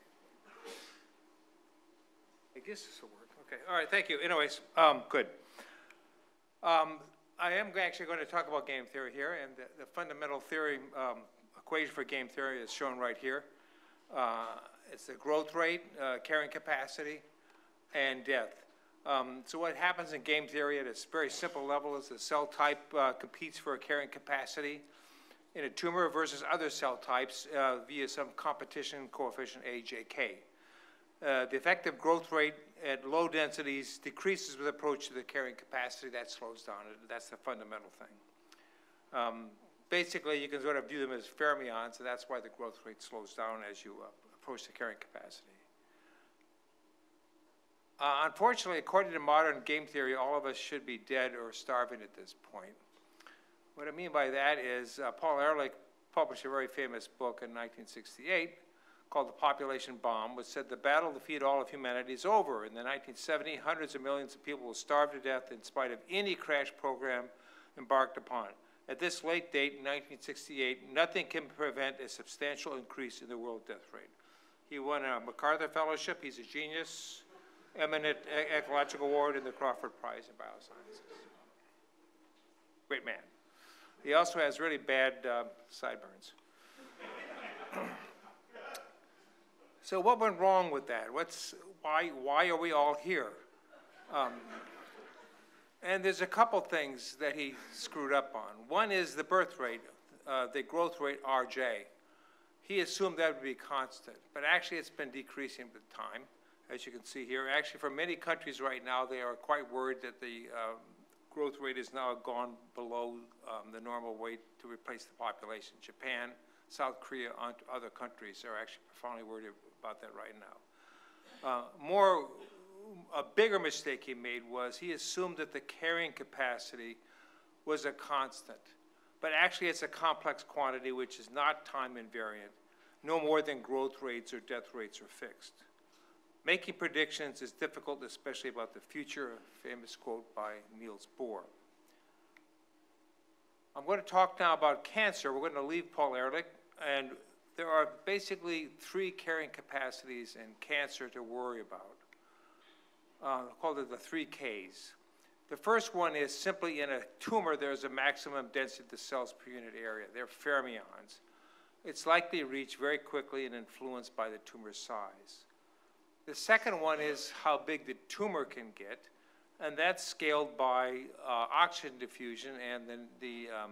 I guess this will work. Okay, all right, thank you. Anyways, um, good. Um, I am actually going to talk about game theory here, and the, the fundamental theory, um, equation for game theory is shown right here. Uh, it's the growth rate, uh, carrying capacity, and death. Um, so what happens in game theory at a very simple level is the cell type uh, competes for a carrying capacity in a tumor versus other cell types uh, via some competition coefficient AJK. Uh, the effective growth rate at low densities decreases with approach to the carrying capacity. That slows down. That's the fundamental thing. Um, basically, you can sort of view them as fermions, and that's why the growth rate slows down as you uh, approach the carrying capacity. Uh, unfortunately, according to modern game theory, all of us should be dead or starving at this point. What I mean by that is uh, Paul Ehrlich published a very famous book in 1968 called The Population Bomb, which said the battle to feed all of humanity is over. In the 1970s, hundreds of millions of people will starve to death in spite of any crash program embarked upon. At this late date, in 1968, nothing can prevent a substantial increase in the world death rate. He won a MacArthur Fellowship. He's a genius, eminent e- ecological award, and the Crafoord Prize in Biosciences. Great man. He also has really bad uh, sideburns. So what went wrong with that? What's, why, why are we all here? Um, and there's a couple things that he screwed up on. One is the birth rate, uh, the growth rate RJ. He assumed that would be constant, but actually it's been decreasing with time, as you can see here. Actually, for many countries right now, they are quite worried that the um, growth rate has now gone below um, the normal rate to replace the population. Japan, South Korea, and other countries are actually profoundly worried about that right now. Uh, more, a bigger mistake he made was he assumed that the carrying capacity was a constant. But actually, it's a complex quantity which is not time invariant, no more than growth rates or death rates are fixed. Making predictions is difficult, especially about the future, a famous quote by Niels Bohr. I'm going to talk now about cancer. We're going to leave Paul Ehrlich, and there are basically three carrying capacities in cancer to worry about. Uh, called it the three Ks. The first one is simply in a tumor, there's a maximum density of the cells per unit area. They're fermions. It's likely to reach very quickly and influenced by the tumor size. The second one is how big the tumor can get, and that's scaled by uh, oxygen diffusion and then the um,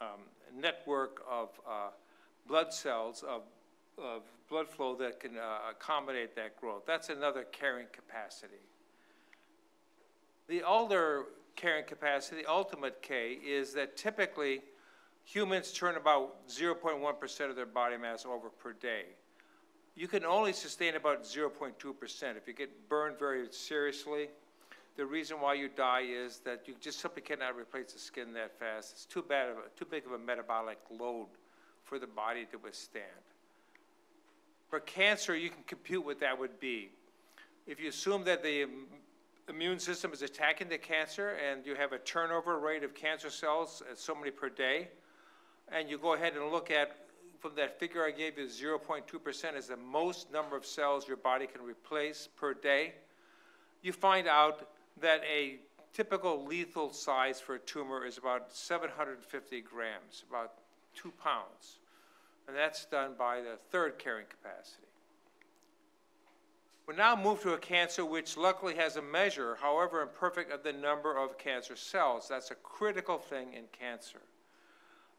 um, network of uh, blood cells of, of blood flow that can uh, accommodate that growth. That's another carrying capacity. The older carrying capacity, the ultimate K, is that typically humans turn about 0.1% of their body mass over per day. you can only sustain about 0.2%. If you get burned very seriously, the reason why you die is that you just simply cannot replace the skin that fast. It's too bad of a, too big of a metabolic load for the body to withstand. For cancer, you can compute what that would be. If you assume that the immune system is attacking the cancer and you have a turnover rate of cancer cells at so many per day, and you go ahead and look at, from that figure I gave you, 0.2% is the most number of cells your body can replace per day, you find out that a typical lethal size for a tumor is about 750 grams, about two pounds. And that's done by the third carrying capacity. We now move to a cancer which luckily has a measure, however imperfect, of the number of cancer cells. That's a critical thing in cancer.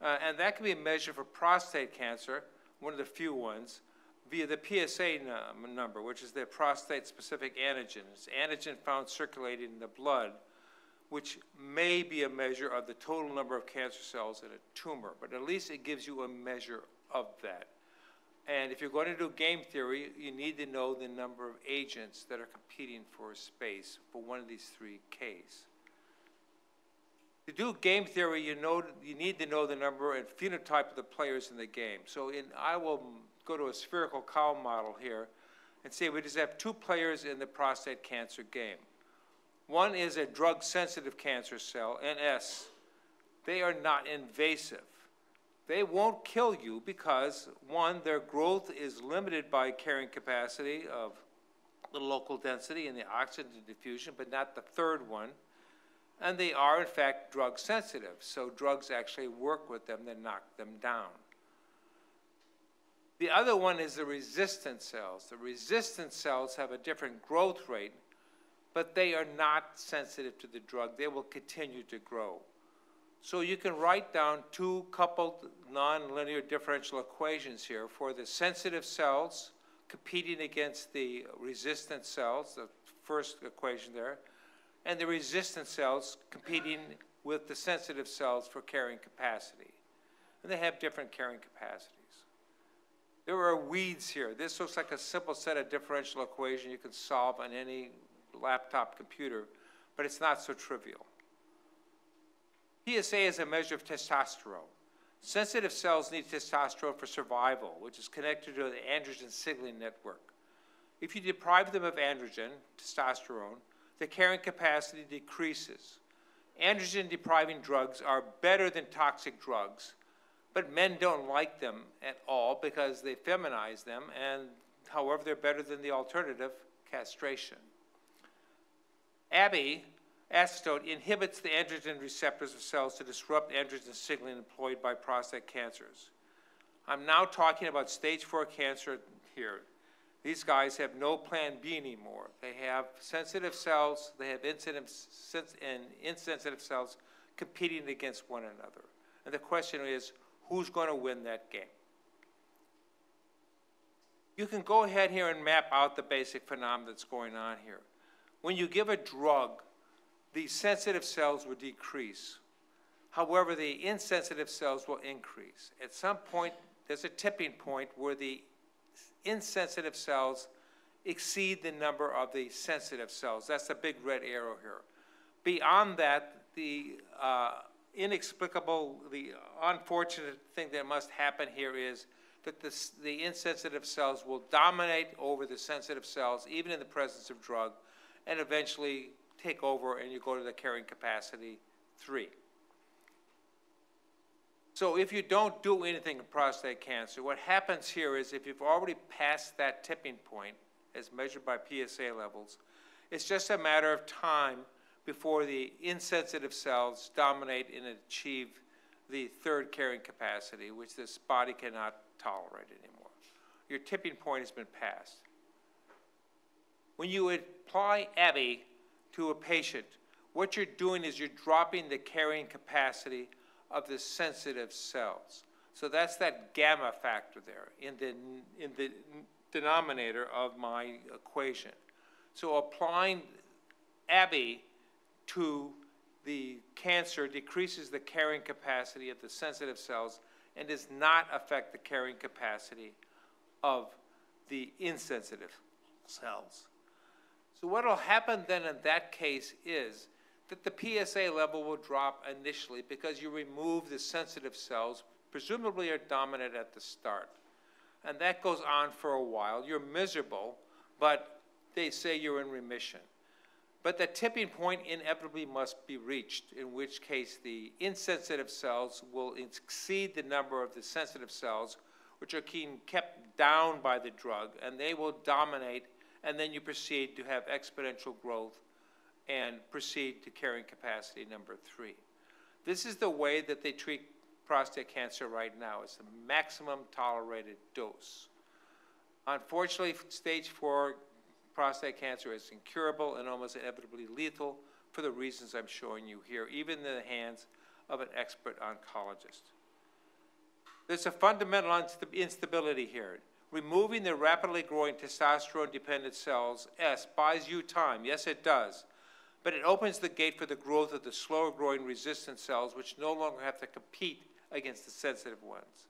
Uh, and that can be measured for prostate cancer, one of the few ones, via the PSA num number, which is the prostate-specific antigen. It's antigen found circulating in the blood, which may be a measure of the total number of cancer cells in a tumor, but at least it gives you a measure of that. And if you're going to do game theory, you need to know the number of agents that are competing for space for one of these three Ks. To do game theory, you, know, you need to know the number and phenotype of the players in the game. So in, I will go to a spherical cow model here and say we just have two players in the prostate cancer game. One is a drug-sensitive cancer cell, NS. They are not invasive. They won't kill you because, one, their growth is limited by carrying capacity of the local density and the oxygen diffusion, but not the third one. And they are, in fact, drug sensitive, so drugs actually work with them to knock them down. The other one is the resistant cells. The resistant cells have a different growth rate, but they are not sensitive to the drug. They will continue to grow. So you can write down two coupled nonlinear differential equations here for the sensitive cells competing against the resistant cells, the first equation there, and the resistant cells competing with the sensitive cells for carrying capacity. And they have different carrying capacities. There are weeds here. This looks like a simple set of differential equations you can solve on any laptop computer, but it's not so trivial. PSA is a measure of testosterone. Sensitive cells need testosterone for survival, which is connected to the androgen signaling network. If you deprive them of androgen, testosterone, the carrying capacity decreases. Androgen depriving drugs are better than toxic drugs, but men don't like them at all because they feminize them, and however, they're better than the alternative, castration. Abby acetone inhibits the androgen receptors of cells to disrupt androgen signaling employed by prostate cancers. I'm now talking about stage four cancer here. These guys have no plan B anymore. They have sensitive cells, they have and insensitive cells competing against one another. And the question is, who's going to win that game? You can go ahead here and map out the basic phenomenon that's going on here. When you give a drug the sensitive cells will decrease. However, the insensitive cells will increase. At some point, there's a tipping point where the insensitive cells exceed the number of the sensitive cells. That's the big red arrow here. Beyond that, the uh, inexplicable, the unfortunate thing that must happen here is that this, the insensitive cells will dominate over the sensitive cells, even in the presence of drug, and eventually take over and you go to the carrying capacity three. So if you don't do anything in prostate cancer, what happens here is if you've already passed that tipping point, as measured by PSA levels, it's just a matter of time before the insensitive cells dominate and achieve the third carrying capacity, which this body cannot tolerate anymore. Your tipping point has been passed. When you apply Abby to a patient, what you're doing is you're dropping the carrying capacity of the sensitive cells. So that's that gamma factor there in the, in the denominator of my equation. So applying Abby to the cancer decreases the carrying capacity of the sensitive cells and does not affect the carrying capacity of the insensitive cells. So what will happen then in that case is that the PSA level will drop initially because you remove the sensitive cells, presumably are dominant at the start. And that goes on for a while. You're miserable, but they say you're in remission. But the tipping point inevitably must be reached, in which case the insensitive cells will exceed the number of the sensitive cells, which are kept down by the drug, and they will dominate, and then you proceed to have exponential growth and proceed to carrying capacity number three. This is the way that they treat prostate cancer right now. It's the maximum tolerated dose. Unfortunately, stage four prostate cancer is incurable and almost inevitably lethal for the reasons I'm showing you here, even in the hands of an expert oncologist. There's a fundamental instability here. Removing the rapidly growing testosterone-dependent cells, S, buys you time. Yes, it does. But it opens the gate for the growth of the slower growing resistant cells, which no longer have to compete against the sensitive ones.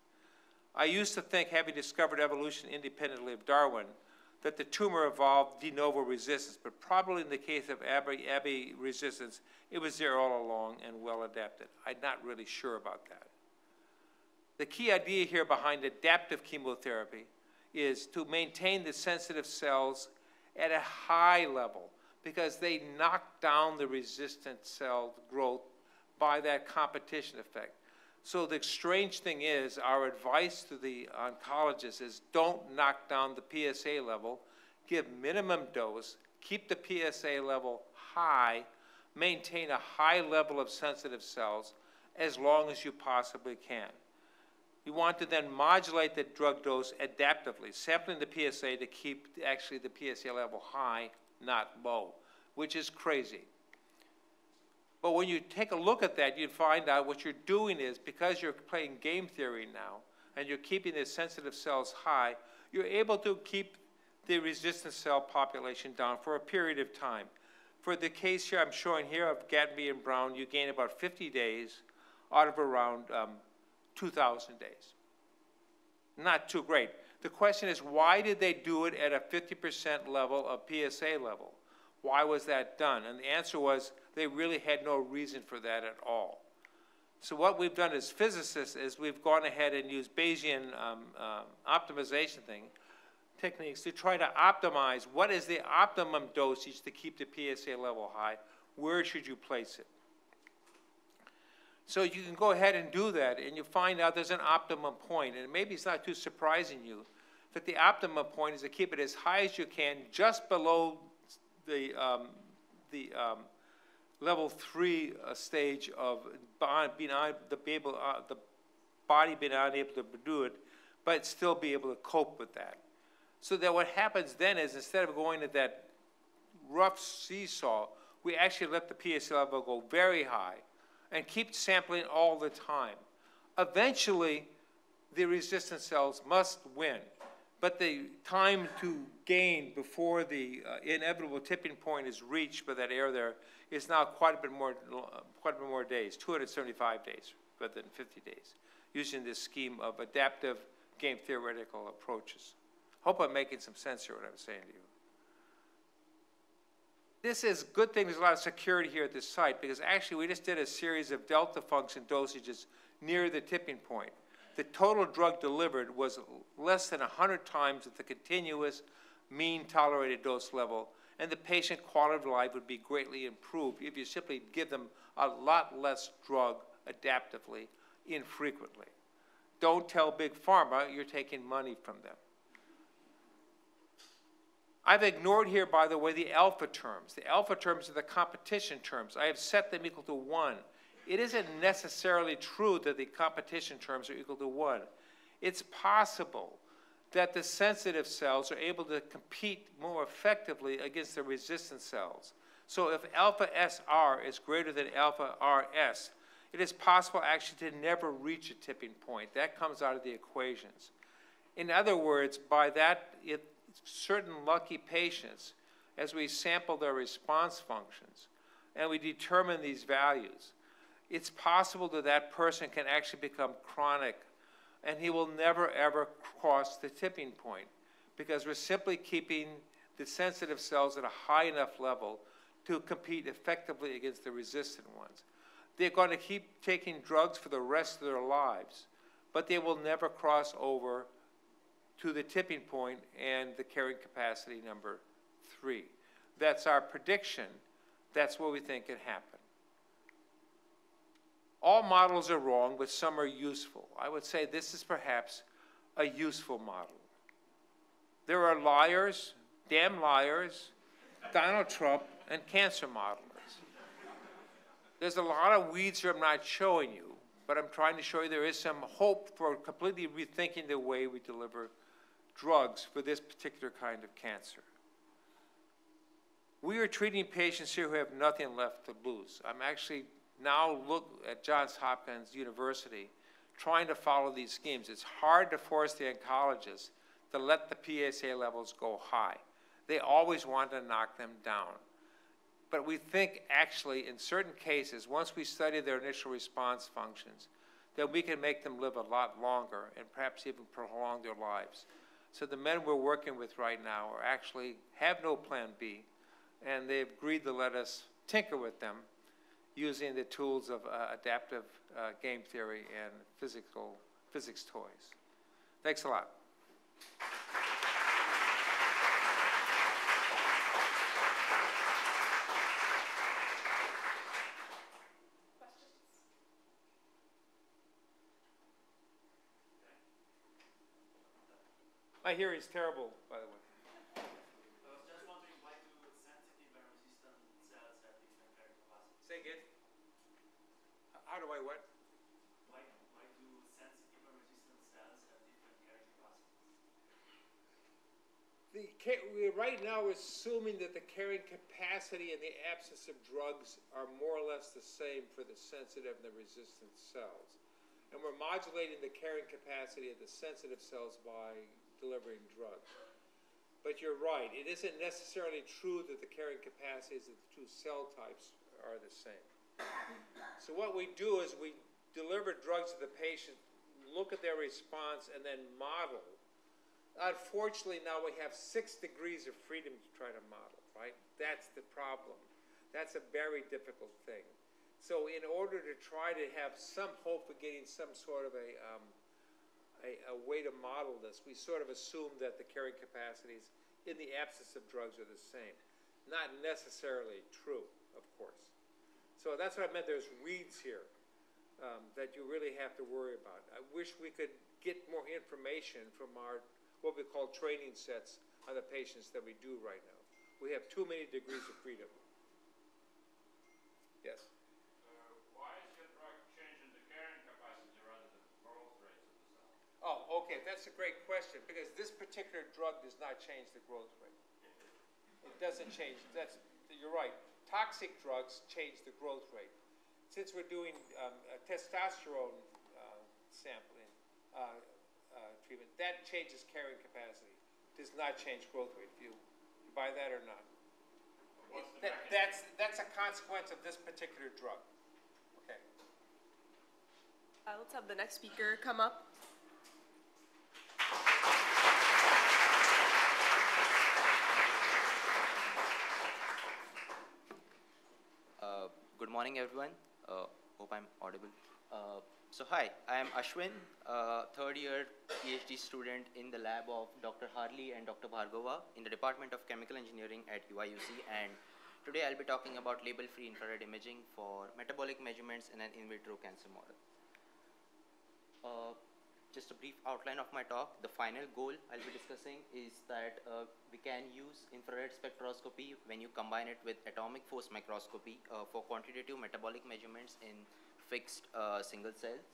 I used to think, having discovered evolution independently of Darwin, that the tumor evolved de novo resistance, but probably in the case of Abby, Abby resistance, it was there all along and well adapted. I'm not really sure about that. The key idea here behind adaptive chemotherapy is to maintain the sensitive cells at a high level because they knock down the resistant cell growth by that competition effect. So the strange thing is, our advice to the oncologist is don't knock down the PSA level, give minimum dose, keep the PSA level high, maintain a high level of sensitive cells as long as you possibly can. You want to then modulate the drug dose adaptively, sampling the PSA to keep actually the PSA level high, not low, which is crazy. But when you take a look at that, you find out what you're doing is because you're playing game theory now and you're keeping the sensitive cells high, you're able to keep the resistant cell population down for a period of time. For the case here I'm showing here of Gatenby and Brown, you gain about 50 days out of around um, 2,000 days. Not too great. The question is, why did they do it at a 50% level of PSA level? Why was that done? And the answer was they really had no reason for that at all. So what we've done as physicists is we've gone ahead and used Bayesian um, um, optimization thing, techniques to try to optimize what is the optimum dosage to keep the PSA level high, where should you place it? So you can go ahead and do that, and you find out there's an optimum point, and maybe it's not too surprising you that the optimum point is to keep it as high as you can, just below the, um, the um, level three uh, stage of being the, able, uh, the body being unable to do it, but still be able to cope with that. So that what happens then is instead of going to that rough seesaw, we actually let the PSA level go very high and keep sampling all the time. Eventually, the resistant cells must win. But the time to gain before the uh, inevitable tipping point is reached by that error there is now quite a bit more, quite a bit more days, 275 days rather than 50 days, using this scheme of adaptive game theoretical approaches. Hope I'm making some sense here what I'm saying to you. This is good thing there's a lot of security here at this site because actually we just did a series of delta function dosages near the tipping point the total drug delivered was less than 100 times the continuous mean tolerated dose level, and the patient quality of life would be greatly improved if you simply give them a lot less drug adaptively, infrequently. Don't tell Big Pharma you're taking money from them. I've ignored here, by the way, the alpha terms. The alpha terms are the competition terms. I have set them equal to 1 it isn't necessarily true that the competition terms are equal to 1. It's possible that the sensitive cells are able to compete more effectively against the resistant cells. So if alpha SR is greater than alpha RS, it is possible actually to never reach a tipping point. That comes out of the equations. In other words, by that, it, certain lucky patients, as we sample their response functions and we determine these values, it's possible that that person can actually become chronic and he will never ever cross the tipping point because we're simply keeping the sensitive cells at a high enough level to compete effectively against the resistant ones. They're going to keep taking drugs for the rest of their lives, but they will never cross over to the tipping point and the carrying capacity number three. That's our prediction. That's what we think can happen. All models are wrong, but some are useful. I would say this is perhaps a useful model. There are liars, damn liars, Donald Trump, and cancer modelers. There's a lot of weeds here I'm not showing you, but I'm trying to show you there is some hope for completely rethinking the way we deliver drugs for this particular kind of cancer. We are treating patients here who have nothing left to lose. I'm actually now look at Johns Hopkins University trying to follow these schemes. It's hard to force the oncologists to let the PSA levels go high. They always want to knock them down. But we think actually in certain cases, once we study their initial response functions, that we can make them live a lot longer and perhaps even prolong their lives. So the men we're working with right now are actually have no plan B, and they've agreed to let us tinker with them using the tools of uh, adaptive uh, game theory and physical physics toys. Thanks a lot. My hearing's terrible, by the way. Say again? How do I what? Why, why do sensitive and resistant cells have different carrying capacities? The, we right now are assuming that the carrying capacity and the absence of drugs are more or less the same for the sensitive and the resistant cells. And we're modulating the carrying capacity of the sensitive cells by delivering drugs. But you're right, it isn't necessarily true that the carrying capacities of the two cell types are the same. So what we do is we deliver drugs to the patient, look at their response, and then model. Unfortunately, now we have six degrees of freedom to try to model, right? That's the problem. That's a very difficult thing. So in order to try to have some hope of getting some sort of a, um, a, a way to model this, we sort of assume that the carrying capacities in the absence of drugs are the same. Not necessarily true, of course. So that's what I meant. There's weeds here um, that you really have to worry about. I wish we could get more information from our what we call training sets on the patients that we do right now. We have too many degrees of freedom. Yes. Why is your drug changing the carrying capacity rather than growth rates of the cell? Oh, okay. That's a great question because this particular drug does not change the growth rate. It doesn't change. That's you're right. Toxic drugs change the growth rate. Since we're doing um, testosterone uh, sampling uh, uh, treatment, that changes carrying capacity. Does not change growth rate. Do you, you buy that or not? It, that, that's that's a consequence of this particular drug. Okay. Uh, let's have the next speaker come up. Uh, good morning, everyone. Uh, hope I'm audible. Uh, so hi, I am Ashwin, uh, third year PhD student in the lab of Dr. Harley and Dr. Bhargava in the Department of Chemical Engineering at UIUC. And today I'll be talking about label-free infrared imaging for metabolic measurements in an in vitro cancer model. Just a brief outline of my talk. The final goal I'll be discussing is that uh, we can use infrared spectroscopy when you combine it with atomic force microscopy uh, for quantitative metabolic measurements in fixed uh, single cells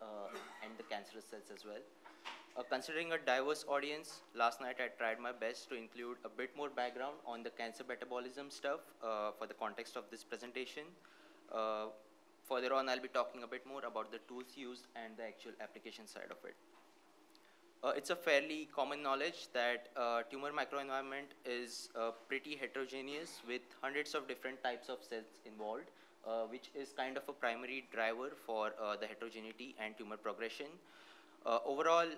uh, and the cancerous cells as well. Uh, considering a diverse audience, last night I tried my best to include a bit more background on the cancer metabolism stuff uh, for the context of this presentation. Further on, I'll be talking a bit more about the tools used and the actual application side of it. Uh, it's a fairly common knowledge that uh, tumor microenvironment is uh, pretty heterogeneous with hundreds of different types of cells involved, uh, which is kind of a primary driver for uh, the heterogeneity and tumor progression. Uh, overall,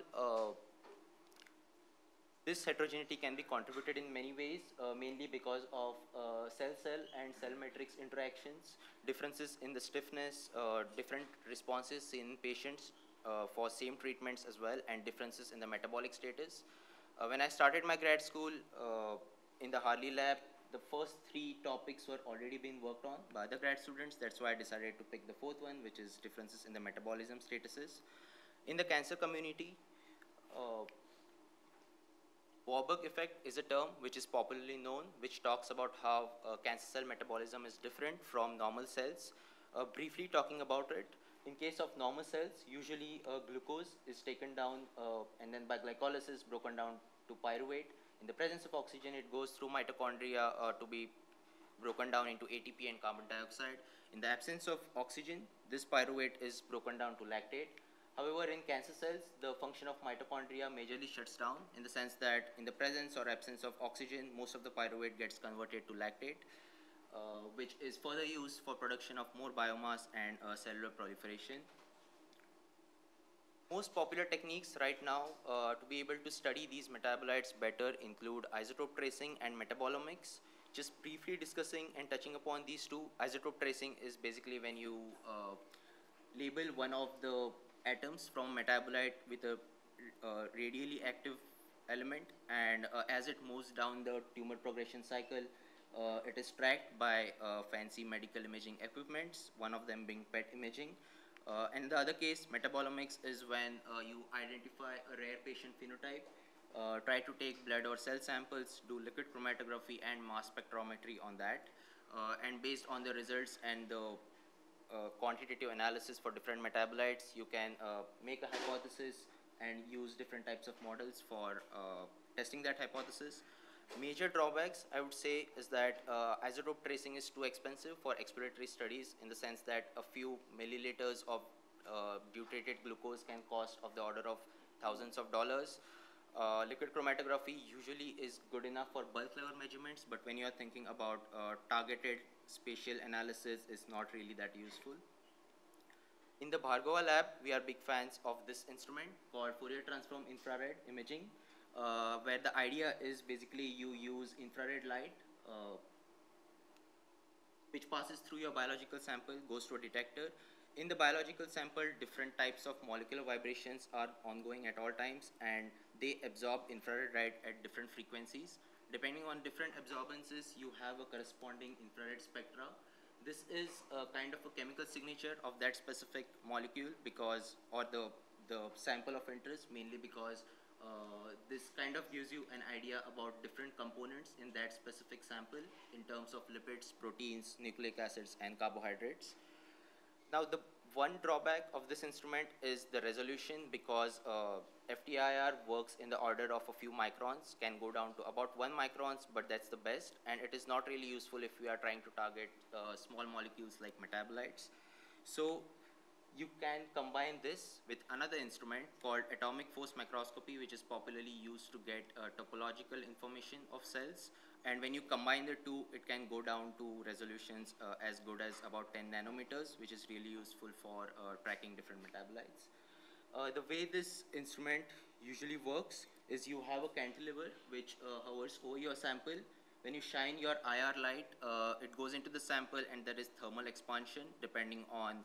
This heterogeneity can be contributed in many ways, uh, mainly because of cell-cell and cell matrix interactions, differences in the stiffness, uh, different responses in patients uh, for same treatments as well, and differences in the metabolic status. Uh, when I started my grad school in the Harley lab, the first three topics were already being worked on by the grad students. That's why I decided to pick the fourth one, which is differences in the metabolism statuses. In the cancer community, uh, Warburg effect is a term which is popularly known, which talks about how uh, cancer cell metabolism is different from normal cells. Uh, briefly talking about it, in case of normal cells, usually uh, glucose is taken down uh, and then by glycolysis broken down to pyruvate. In the presence of oxygen, it goes through mitochondria uh, to be broken down into ATP and carbon dioxide. In the absence of oxygen, this pyruvate is broken down to lactate. However, in cancer cells, the function of mitochondria majorly shuts down in the sense that in the presence or absence of oxygen, most of the pyruvate gets converted to lactate, uh, which is further used for production of more biomass and uh, cellular proliferation. Most popular techniques right now uh, to be able to study these metabolites better include isotope tracing and metabolomics. Just briefly discussing and touching upon these two, isotope tracing is basically when you uh, label one of the atoms from metabolite with a uh, radioactive element and uh, as it moves down the tumor progression cycle uh, it is tracked by uh, fancy medical imaging equipments one of them being PET imaging. Uh, and the other case metabolomics is when uh, you identify a rare patient phenotype try to take blood or cell samples do liquid chromatography and mass spectrometry on that. And based on the results and the uh, quantitative analysis for different metabolites. You can uh, make a hypothesis and use different types of models for uh, testing that hypothesis. Major drawbacks, I would say, is that uh, isotope tracing is too expensive for exploratory studies in the sense that a few milliliters of uh, deuterated glucose can cost of the order of thousands of dollars. Uh, liquid chromatography usually is good enough for bulk level measurements, but when you are thinking about uh, targeted spatial analysis is not really that useful. In the Bhargava lab, we are big fans of this instrument called Fourier transform infrared imaging, uh, where the idea is basically you use infrared light, uh, which passes through your biological sample, goes to a detector, in the biological sample, different types of molecular vibrations are ongoing at all times and they absorb infrared light at different frequencies. Depending on different absorbances, you have a corresponding infrared spectra. This is a kind of a chemical signature of that specific molecule because, or the, the sample of interest, mainly because uh, this kind of gives you an idea about different components in that specific sample in terms of lipids, proteins, nucleic acids, and carbohydrates. Now, the one drawback of this instrument is the resolution because uh, FTIR works in the order of a few microns, can go down to about one microns, but that's the best. And it is not really useful if we are trying to target uh, small molecules like metabolites. So you can combine this with another instrument called atomic force microscopy, which is popularly used to get uh, topological information of cells. And when you combine the two, it can go down to resolutions uh, as good as about 10 nanometers, which is really useful for uh, tracking different metabolites. Uh, the way this instrument usually works is you have a cantilever which uh, hovers over your sample. When you shine your IR light, uh, it goes into the sample and there is thermal expansion depending on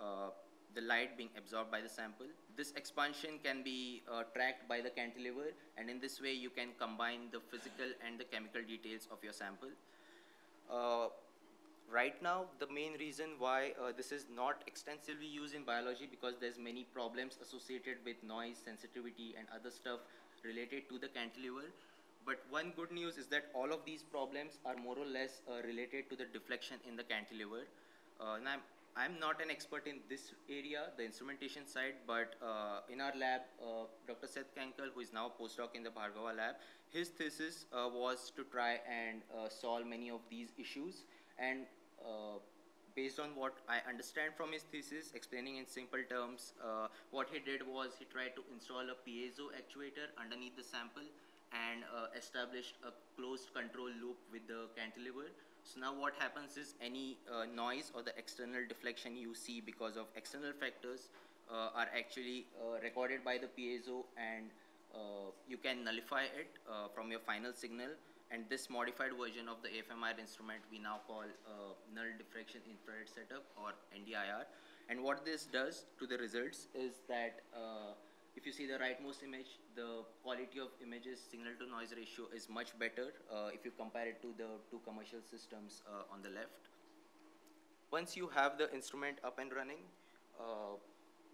uh, the light being absorbed by the sample. This expansion can be uh, tracked by the cantilever and in this way you can combine the physical and the chemical details of your sample. Uh, right now, the main reason why uh, this is not extensively used in biology because there's many problems associated with noise, sensitivity, and other stuff related to the cantilever. But one good news is that all of these problems are more or less uh, related to the deflection in the cantilever. Uh, and I'm I'm not an expert in this area, the instrumentation side, but uh, in our lab, uh, Dr. Seth Kenkel, who is now a postdoc in the Bhargava lab, his thesis uh, was to try and uh, solve many of these issues. And uh, based on what I understand from his thesis, explaining in simple terms, uh, what he did was he tried to install a piezo actuator underneath the sample and established a closed control loop with the cantilever so now what happens is any uh, noise or the external deflection you see because of external factors uh, are actually uh, recorded by the piezo and uh, you can nullify it uh, from your final signal. And this modified version of the AFMIR instrument we now call uh, null deflection infrared setup or NDIR. And what this does to the results is that if you see the rightmost image, the quality of images signal to noise ratio is much better uh, if you compare it to the two commercial systems uh, on the left. Once you have the instrument up and running, uh,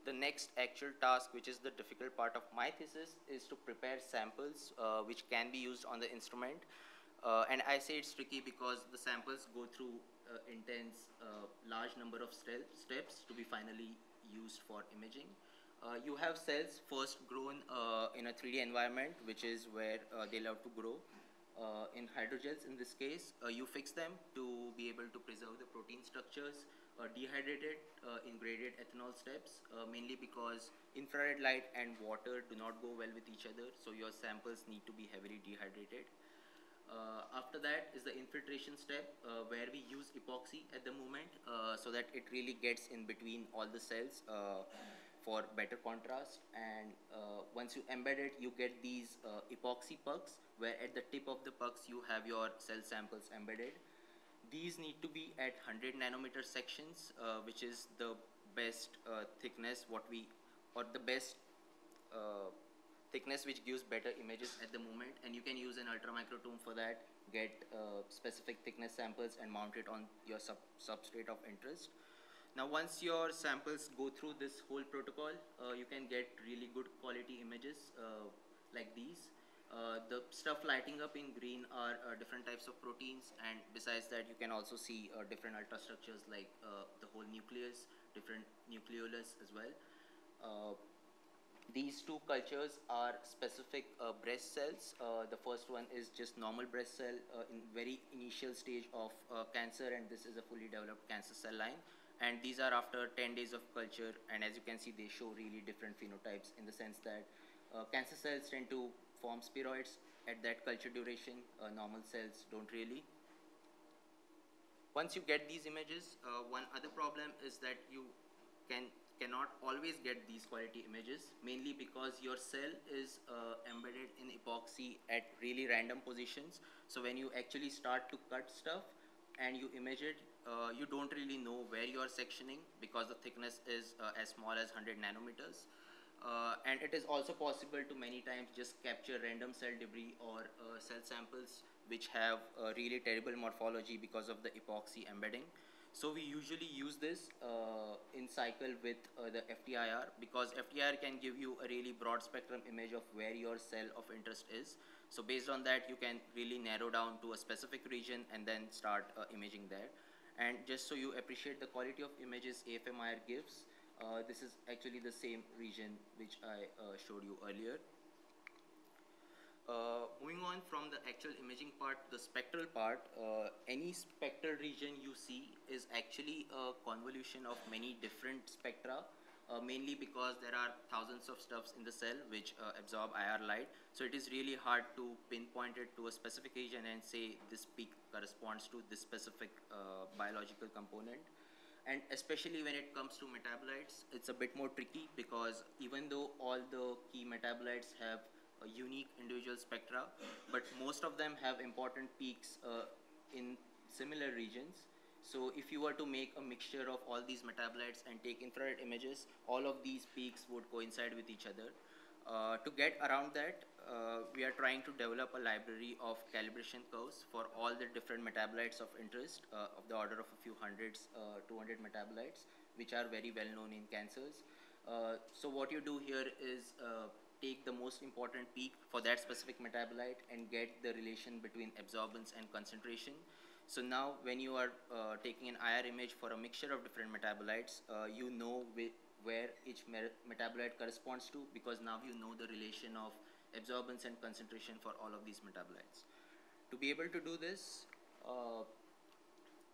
the next actual task, which is the difficult part of my thesis, is to prepare samples uh, which can be used on the instrument. Uh, and I say it's tricky because the samples go through uh, intense, large number of steps to be finally used for imaging. Uh, you have cells first grown uh, in a 3D environment, which is where they love to grow. in hydrogels, in this case, you fix them to be able to preserve the protein structures uh, dehydrated uh, in graded ethanol steps, uh, mainly because infrared light and water do not go well with each other, so your samples need to be heavily dehydrated. Uh, after that is the infiltration step uh, where we use epoxy at the moment uh, so that it really gets in between all the cells for better contrast and once you embed it you get these epoxy pucks where at the tip of the pucks you have your cell samples embedded these need to be at 100 nanometer sections, uh, which is the best uh, thickness, what we, or the best uh, thickness which gives better images at the moment. And you can use an ultramicrotome for that, get uh, specific thickness samples and mount it on your sub substrate of interest. Now, once your samples go through this whole protocol, uh, you can get really good quality images uh, like these. Uh, the stuff lighting up in green are uh, different types of proteins and besides that you can also see uh, different ultrastructures like uh, the whole nucleus, different nucleolus as well. These two cultures are specific breast cells. the first one is just normal breast cell in very initial stage of cancer and this is a fully developed cancer cell line and these are after 10 days of culture and as you can see they show really different phenotypes in the sense that cancer cells tend to form spheroids at that culture duration. Uh, normal cells don't really. Once you get these images, uh, one other problem is that you can cannot always get these quality images, mainly because your cell is uh, embedded in epoxy at really random positions. So when you actually start to cut stuff and you image it, uh, you don't really know where you are sectioning because the thickness is uh, as small as 100 nanometers. Uh, and it is also possible to many times just capture random cell debris or uh, cell samples which have really terrible morphology because of the epoxy embedding. So we usually use this uh, in cycle with uh, the FTIR because FTIR can give you a really broad spectrum image of where your cell of interest is. So based on that, you can really narrow down to a specific region and then start uh, imaging there. And just so you appreciate the quality of images AFMIR gives, uh, this is actually the same region which I uh, showed you earlier. Uh, moving on from the actual imaging part, to the spectral part, uh, any spectral region you see is actually a convolution of many different spectra, uh, mainly because there are thousands of stuffs in the cell which uh, absorb IR light. So it is really hard to pinpoint it to a specific region and say this peak corresponds to this specific biological component. And especially when it comes to metabolites it's a bit more tricky because even though all the key metabolites have a unique individual spectra but most of them have important peaks uh, in similar regions. So if you were to make a mixture of all these metabolites and take infrared images all of these peaks would coincide with each other. Uh, to get around that, uh, we are trying to develop a library of calibration curves for all the different metabolites of interest uh, of the order of a few hundreds, uh, 200 metabolites, which are very well known in cancers. Uh, so what you do here is uh, take the most important peak for that specific metabolite and get the relation between absorbance and concentration. So now when you are taking an IR image for a mixture of different metabolites, you know where each metabolite corresponds to because now you know the relation of absorbance and concentration for all of these metabolites. To be able to do this, uh,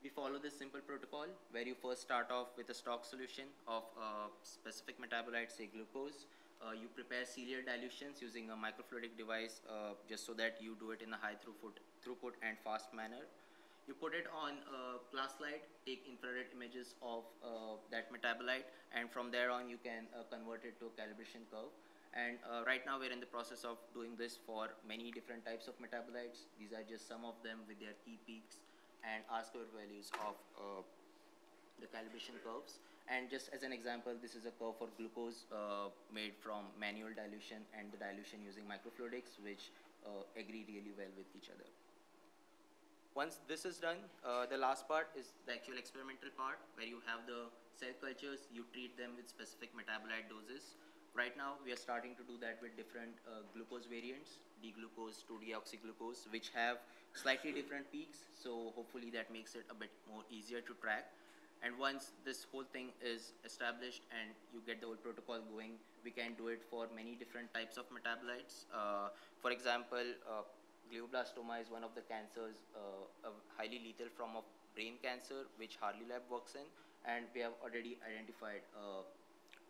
we follow this simple protocol where you first start off with a stock solution of a specific metabolite, say glucose. Uh, you prepare serial dilutions using a microfluidic device uh, just so that you do it in a high throughput, throughput and fast manner. You put it on a glass slide, take infrared images of uh, that metabolite, and from there on you can uh, convert it to a calibration curve. And uh, right now we're in the process of doing this for many different types of metabolites. These are just some of them with their key peaks and R-square values of uh, the calibration curves. And just as an example, this is a curve for glucose uh, made from manual dilution and the dilution using microfluidics, which uh, agree really well with each other. Once this is done, uh, the last part is the actual experimental part, where you have the cell cultures, you treat them with specific metabolite doses. Right now, we are starting to do that with different uh, glucose variants, D-glucose, 2-deoxyglucose, which have slightly different peaks, so hopefully that makes it a bit more easier to track. And once this whole thing is established and you get the whole protocol going, we can do it for many different types of metabolites. Uh, for example, uh, glioblastoma is one of the cancers, uh, a highly lethal form of brain cancer, which Harley Lab works in, and we have already identified a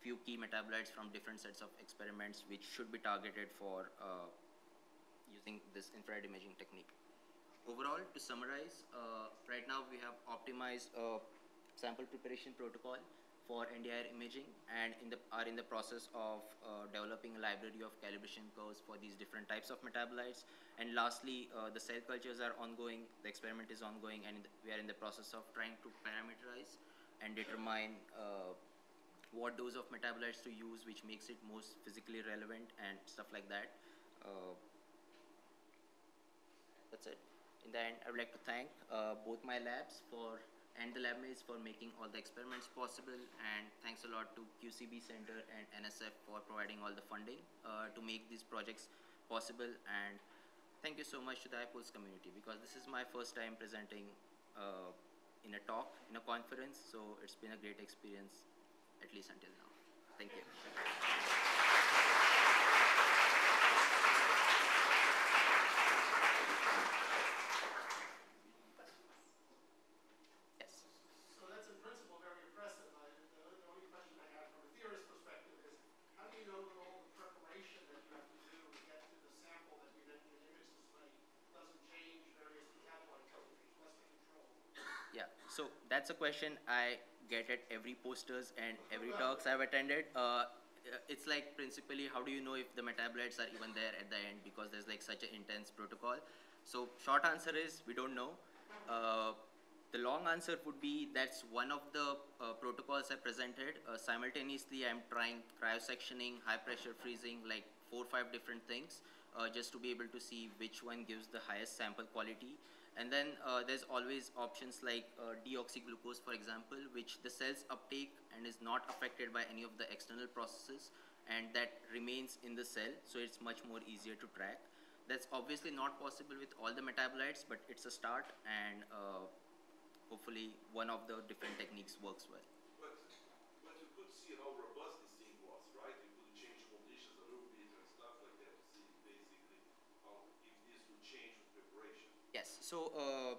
few key metabolites from different sets of experiments which should be targeted for uh, using this infrared imaging technique. Overall, to summarize, uh, right now we have optimized a sample preparation protocol for NDIR imaging and in the, are in the process of uh, developing a library of calibration curves for these different types of metabolites. And lastly, uh, the cell cultures are ongoing, the experiment is ongoing, and we are in the process of trying to parameterize and determine uh, what dose of metabolites to use, which makes it most physically relevant and stuff like that. Uh, that's it. In the end, I would like to thank uh, both my labs for and the lab mates for making all the experiments possible and thanks a lot to QCB Center and NSF for providing all the funding uh, to make these projects possible and thank you so much to the IPOLS community because this is my first time presenting uh, in a talk, in a conference, so it's been a great experience at least until now. Thank you. Yes. So that's in principle very impressive. I, the, the only question I have from a theorist perspective is, how do you know that all the preparation that you have to do to get to the sample that you then can image display doesn't change various metabolites of the less the control? Yeah, so that's a question I get at every posters and every talks I've attended. Uh, it's like principally how do you know if the metabolites are even there at the end because there's like such an intense protocol. So short answer is we don't know. Uh, the long answer would be that's one of the uh, protocols I presented. Uh, simultaneously, I'm trying cryosectioning, high pressure freezing, like four or five different things, uh, just to be able to see which one gives the highest sample quality. And then uh, there's always options like uh, deoxyglucose, for example, which the cells uptake and is not affected by any of the external processes, and that remains in the cell, so it's much more easier to track. That's obviously not possible with all the metabolites, but it's a start, and uh, hopefully one of the different techniques works well. But, but you could see how robust this thing was, right? You could change conditions a little bit and stuff like that to see basically how, if this would change with preparation. Yes. So, uh,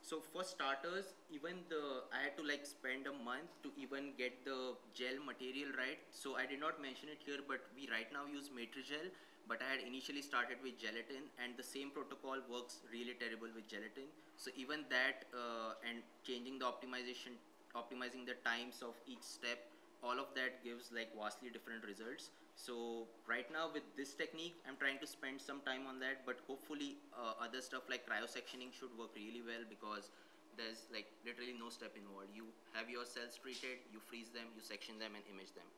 so for starters, even the I had to like spend a month to even get the gel material right. So I did not mention it here, but we right now use Matrigel. But I had initially started with gelatin, and the same protocol works really terrible with gelatin. So even that uh, and changing the optimization, optimizing the times of each step, all of that gives like vastly different results. So right now with this technique, I'm trying to spend some time on that, but hopefully uh, other stuff like cryosectioning should work really well because there's like literally no step involved. You have your cells treated, you freeze them, you section them and image them.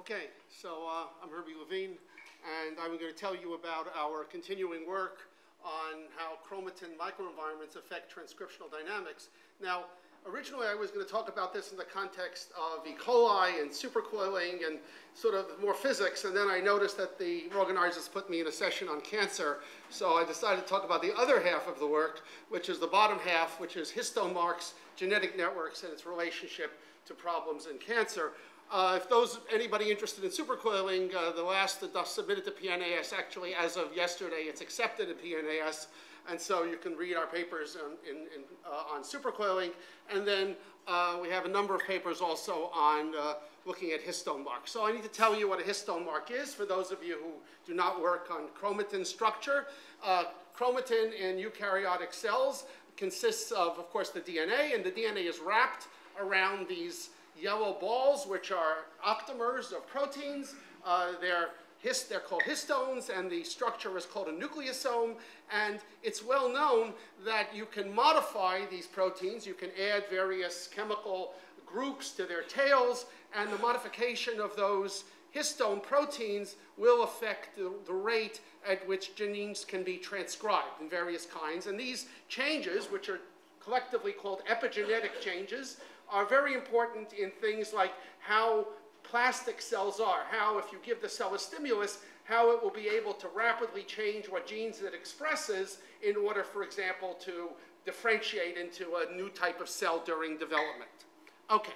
Okay, so uh, I'm Herbie Levine, and I'm going to tell you about our continuing work on how chromatin microenvironments affect transcriptional dynamics. Now, originally I was going to talk about this in the context of E. coli and supercoiling and sort of more physics, and then I noticed that the organizers put me in a session on cancer, so I decided to talk about the other half of the work, which is the bottom half, which is histone marks, genetic networks, and its relationship to problems in cancer. Uh, if those, anybody interested in supercoiling, uh, the last that submitted to PNAS, actually as of yesterday, it's accepted at PNAS. And so you can read our papers on, in, in, uh, on supercoiling. And then uh, we have a number of papers also on uh, looking at histone marks. So I need to tell you what a histone mark is for those of you who do not work on chromatin structure. Uh, chromatin in eukaryotic cells consists of, of course, the DNA, and the DNA is wrapped around these yellow balls, which are octamers of proteins. Uh, they're, they're called histones, and the structure is called a nucleosome. And it's well known that you can modify these proteins. You can add various chemical groups to their tails, and the modification of those histone proteins will affect the, the, rate at which genes can be transcribed in various kinds. And these changes, which are collectively called epigenetic changes, are very important in things like how plastic cells are, how if you give the cell a stimulus, how it will be able to rapidly change what genes it expresses in order, for example, to differentiate into a new type of cell during development. Okay.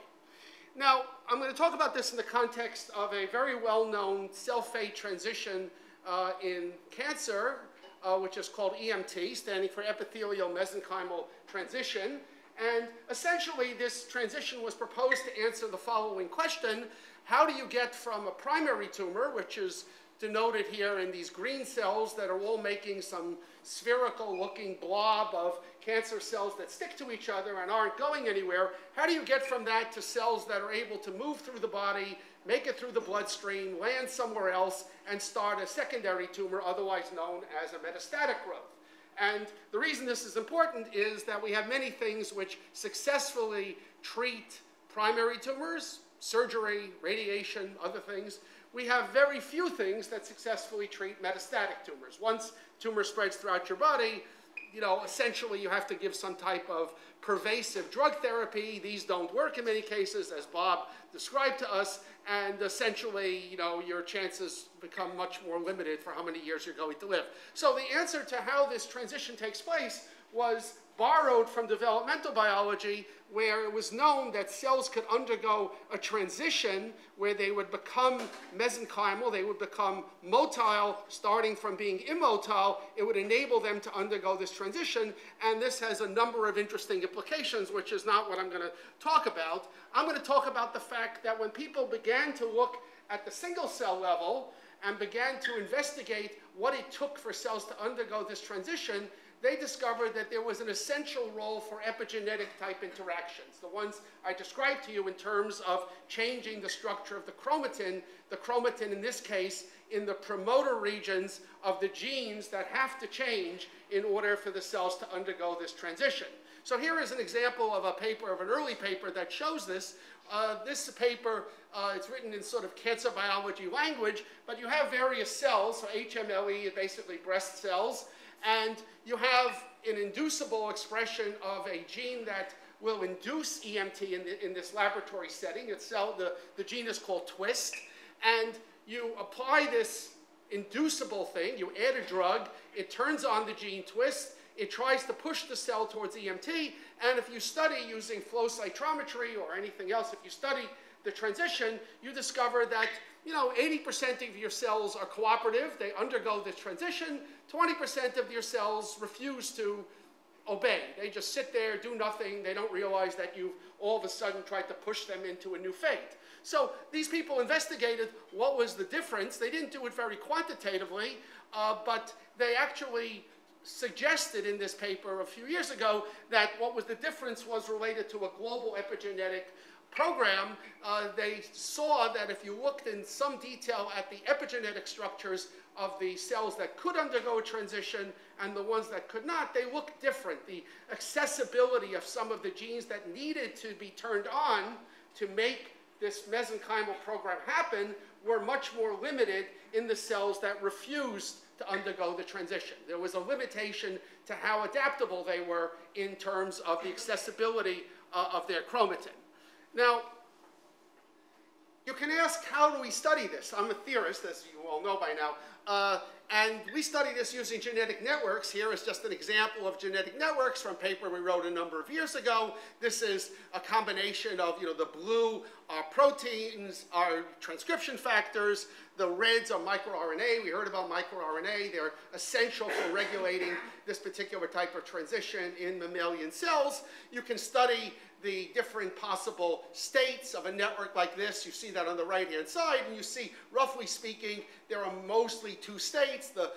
Now, I'm going to talk about this in the context of a very well-known cell fate transition uh, in cancer, uh, which is called EMT, standing for epithelial mesenchymal transition. And essentially, this transition was proposed to answer the following question. How do you get from a primary tumor, which is denoted here in these green cells that are all making some spherical looking blob of cancer cells that stick to each other and aren't going anywhere. How do you get from that to cells that are able to move through the body, make it through the bloodstream, land somewhere else, and start a secondary tumor, otherwise known as a metastatic growth? And the reason this is important is that we have many things which successfully treat primary tumors, surgery, radiation, other things. We have very few things that successfully treat metastatic tumors. Once tumor spreads throughout your body, you know, essentially you have to give some type of pervasive drug therapy. These don't work in many cases, as Bob described to us, and essentially, you know, your chances become much more limited for how many years you're going to live. So the answer to how this transition takes place was borrowed from developmental biology where it was known that cells could undergo a transition where they would become mesenchymal, they would become motile, starting from being immotile. It would enable them to undergo this transition, and this has a number of interesting implications, which is not what I'm going to talk about. I'm going to talk about the fact that when people began to look at the single cell level and began to investigate what it took for cells to undergo this transition, they discovered that there was an essential role for epigenetic type interactions, the ones I described to you in terms of changing the structure of the chromatin, the chromatin in this case in the promoter regions of the genes that have to change in order for the cells to undergo this transition. So here is an example of a paper, of an early paper that shows this. Uh, this paper, uh, it's written in sort of cancer biology language, but you have various cells, so HMLE basically breast cells, and you have an inducible expression of a gene that will induce EMT in, the, in this laboratory setting. It's cell, the, the gene is called TWIST. And you apply this inducible thing, you add a drug, it turns on the gene TWIST, it tries to push the cell towards EMT, and if you study using flow cytometry or anything else, if you study the transition, you discover that you know, 80% of your cells are cooperative, they undergo this transition, 20% of your cells refuse to obey. They just sit there, do nothing, they don't realize that you've all of a sudden tried to push them into a new fate. So these people investigated what was the difference. They didn't do it very quantitatively, uh, but they actually suggested in this paper a few years ago that what was the difference was related to a global epigenetic program, uh, they saw that if you looked in some detail at the epigenetic structures of the cells that could undergo transition and the ones that could not, they looked different. The accessibility of some of the genes that needed to be turned on to make this mesenchymal program happen were much more limited in the cells that refused to undergo the transition. There was a limitation to how adaptable they were in terms of the accessibility uh, of their chromatin. Now, you can ask, how do we study this? I'm a theorist, as you all know by now. Uh, and we study this using genetic networks. Here is just an example of genetic networks from paper we wrote a number of years ago. This is a combination of, you know, the blue are proteins, are transcription factors. The reds are microRNA. We heard about microRNA. They're essential for regulating this particular type of transition in mammalian cells. You can study the different possible states of a network like this. You see that on the right-hand side, and you see, roughly speaking, there are mostly two states. The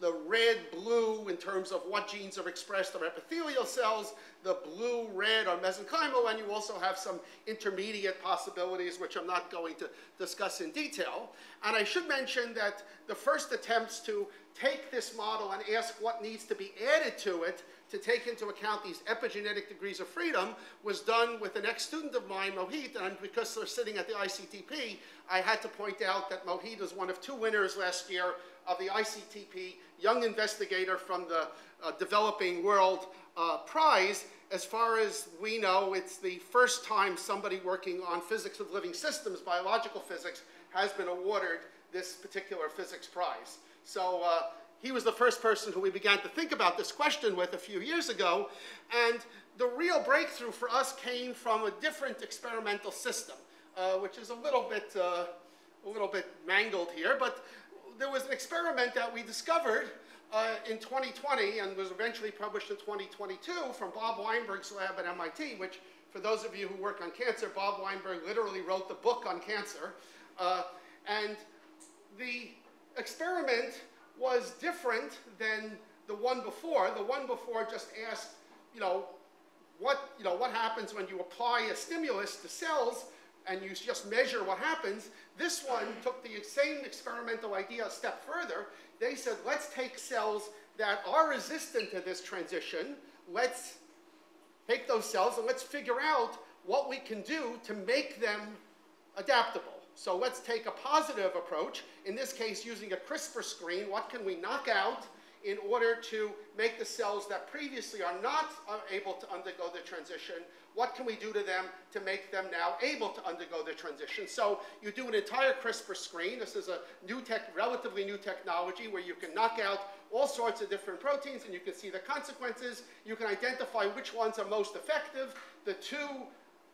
the red, blue in terms of what genes are expressed on epithelial cells, the blue, red on mesenchymal, and you also have some intermediate possibilities, which I'm not going to discuss in detail. And I should mention that the first attempts to take this model and ask what needs to be added to it to take into account these epigenetic degrees of freedom was done with an ex-student of mine, Mohit, and because they're sitting at the ICTP, I had to point out that Mohit was one of two winners last year of the ICTP Young Investigator from the uh, Developing World uh, Prize. As far as we know, it's the first time somebody working on physics of living systems, biological physics, has been awarded this particular physics prize. So uh, he was the first person who we began to think about this question with a few years ago. And the real breakthrough for us came from a different experimental system, uh, which is a little bit, uh, a little bit mangled here. But there was an experiment that we discovered uh, in 2020 and was eventually published in 2022 from Bob Weinberg's lab at MIT, which for those of you who work on cancer, Bob Weinberg literally wrote the book on cancer. Uh, and the experiment was different than the one before. The one before just asked, you know, what, you know, what happens when you apply a stimulus to cells and you just measure what happens. This one took the same experimental idea a step further. They said, let's take cells that are resistant to this transition. Let's take those cells and let's figure out what we can do to make them adaptable. So let's take a positive approach, in this case using a CRISPR screen, what can we knock out in order to make the cells that previously are not uh, able to undergo the transition, what can we do to them to make them now able to undergo the transition? So you do an entire CRISPR screen. This is a new tech, relatively new technology where you can knock out all sorts of different proteins and you can see the consequences. You can identify which ones are most effective. The two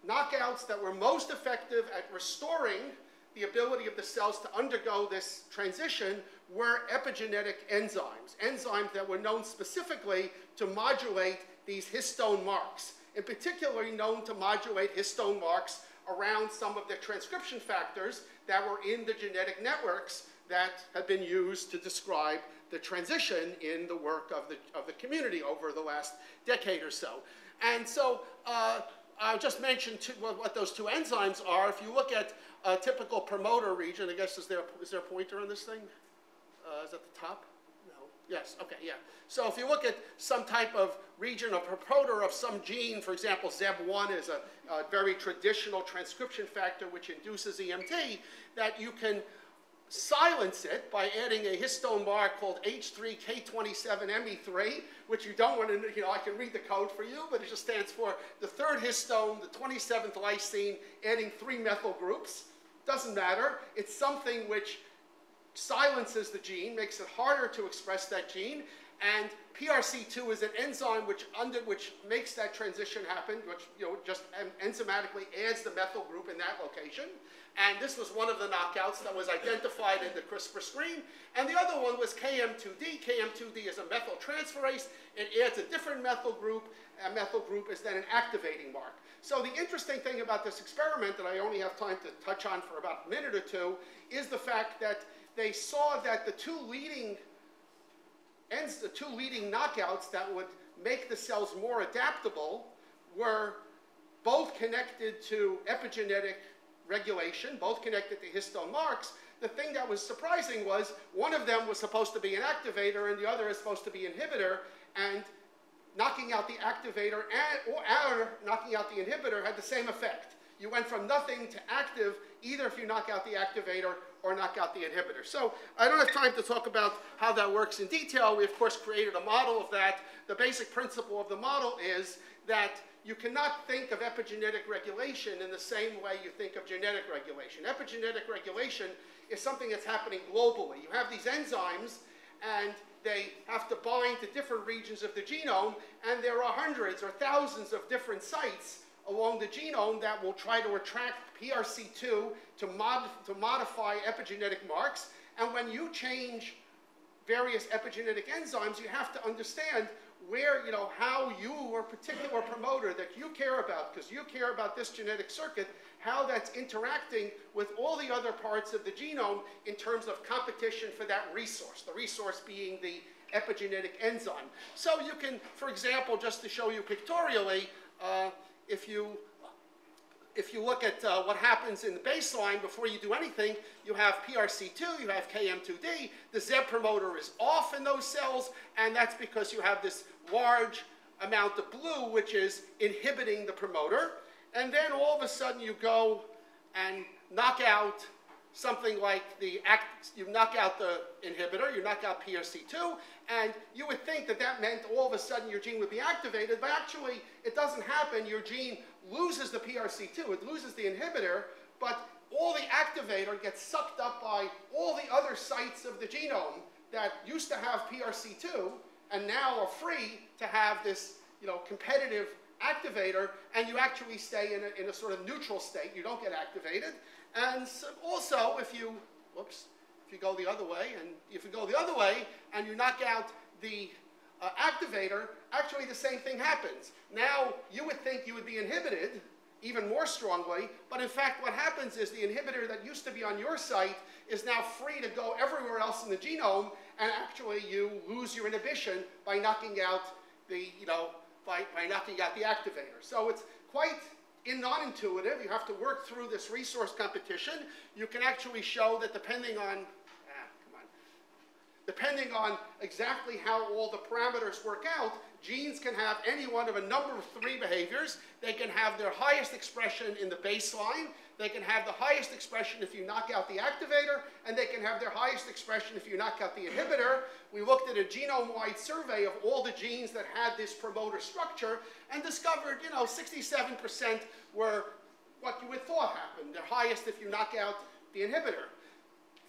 knockouts that were most effective at restoring the ability of the cells to undergo this transition were epigenetic enzymes, enzymes that were known specifically to modulate these histone marks, in particular known to modulate histone marks around some of the transcription factors that were in the genetic networks that have been used to describe the transition in the work of the, of the community over the last decade or so. And so uh, I just mentioned two, what, those two enzymes are. If you look at a typical promoter region, I guess, is there, is there a pointer on this thing? Uh, is at the top? No. Yes, okay, yeah. So if you look at some type of region, a promoter of some gene, for example, ZEB1 is a, a very traditional transcription factor which induces EMT, that you can silence it by adding a histone mark called H3K27ME3, which you don't want to, you know, I can read the code for you, but it just stands for the third histone, the 27th lysine, adding three methyl groups. Doesn't matter. It's something which silences the gene, makes it harder to express that gene, and PRC2 is an enzyme which, under, which makes that transition happen, which you know, just enzymatically adds the methyl group in that location. And this was one of the knockouts that was identified in the CRISPR screen. And the other one was KMT2D. KMT2D is a methyltransferase. It adds a different methyl group. A methyl group is then an activating mark. So the interesting thing about this experiment that I only have time to touch on for about a minute or two is the fact that they saw that the two leading ends, the two leading knockouts that would make the cells more adaptable were both connected to epigenetic regulation, both connected to histone marks. The thing that was surprising was one of them was supposed to be an activator and the other is supposed to be an inhibitor, and knocking out the activator and, or, or knocking out the inhibitor had the same effect. You went from nothing to active either if you knock out the activator or knock out the inhibitor. So I don't have time to talk about how that works in detail. We, of course, created a model of that. The basic principle of the model is that you cannot think of epigenetic regulation in the same way you think of genetic regulation. Epigenetic regulation is something that's happening globally. You have these enzymes, and they have to bind to different regions of the genome, and there are hundreds or thousands of different sites along the genome that will try to attract PRC2 to, mod to modify epigenetic marks. And when you change various epigenetic enzymes, you have to understand where, you know, how you or particular promoter that you care about, because you care about this genetic circuit, how that's interacting with all the other parts of the genome in terms of competition for that resource, the resource being the epigenetic enzyme. So you can, for example, just to show you pictorially, uh, if you if you look at uh, what happens in the baseline before you do anything, you have PRC2, you have KMT2D, the Z promoter is off in those cells, and that's because you have this large amount of blue which is inhibiting the promoter. And then all of a sudden you go and knock out something like the act, you knock out the inhibitor, you knock out PRC2, and you would think that that meant all of a sudden your gene would be activated, but actually it doesn't happen. Your gene loses the PRC2, it loses the inhibitor, but all the activator gets sucked up by all the other sites of the genome that used to have PRC2 and now are free to have this you know, competitive activator, and you actually stay in a, in a sort of neutral state. You don't get activated. And so also, if you, whoops, if you go the other way, and if you go the other way, and you knock out the uh, activator, actually the same thing happens. Now, you would think you would be inhibited even more strongly, but in fact what happens is the inhibitor that used to be on your site is now free to go everywhere else in the genome, and actually you lose your inhibition by knocking out the, you know, by, by knocking out the activator. So it's quite in non-intuitive. You have to work through this resource competition. You can actually show that depending on, ah, come on, depending on exactly how all the parameters work out, genes can have any one of a number of three behaviors. They can have their highest expression in the baseline. They can have the highest expression if you knock out the activator, and they can have their highest expression if you knock out the inhibitor. We looked at a genome-wide survey of all the genes that had this promoter structure and discovered, you know, 67% were what you would thought happened. They're highest if you knock out the inhibitor.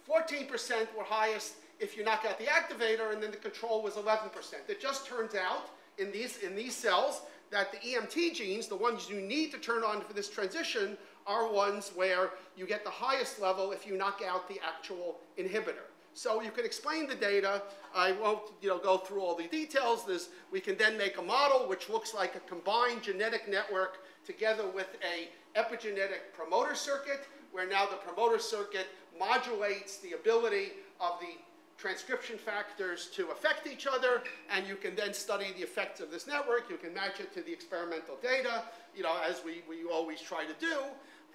14% were highest if you knock out the activator, and then the control was 11%. It just turns out in these, in these cells that the EMT genes, the ones you need to turn on for this transition, are ones where you get the highest level if you knock out the actual inhibitor. So you can explain the data. I won't you know, go through all the details. There's, we can then make a model which looks like a combined genetic network together with a epigenetic promoter circuit, where now the promoter circuit modulates the ability of the transcription factors to affect each other, and you can then study the effects of this network. You can match it to the experimental data, you know, as we, we always try to do,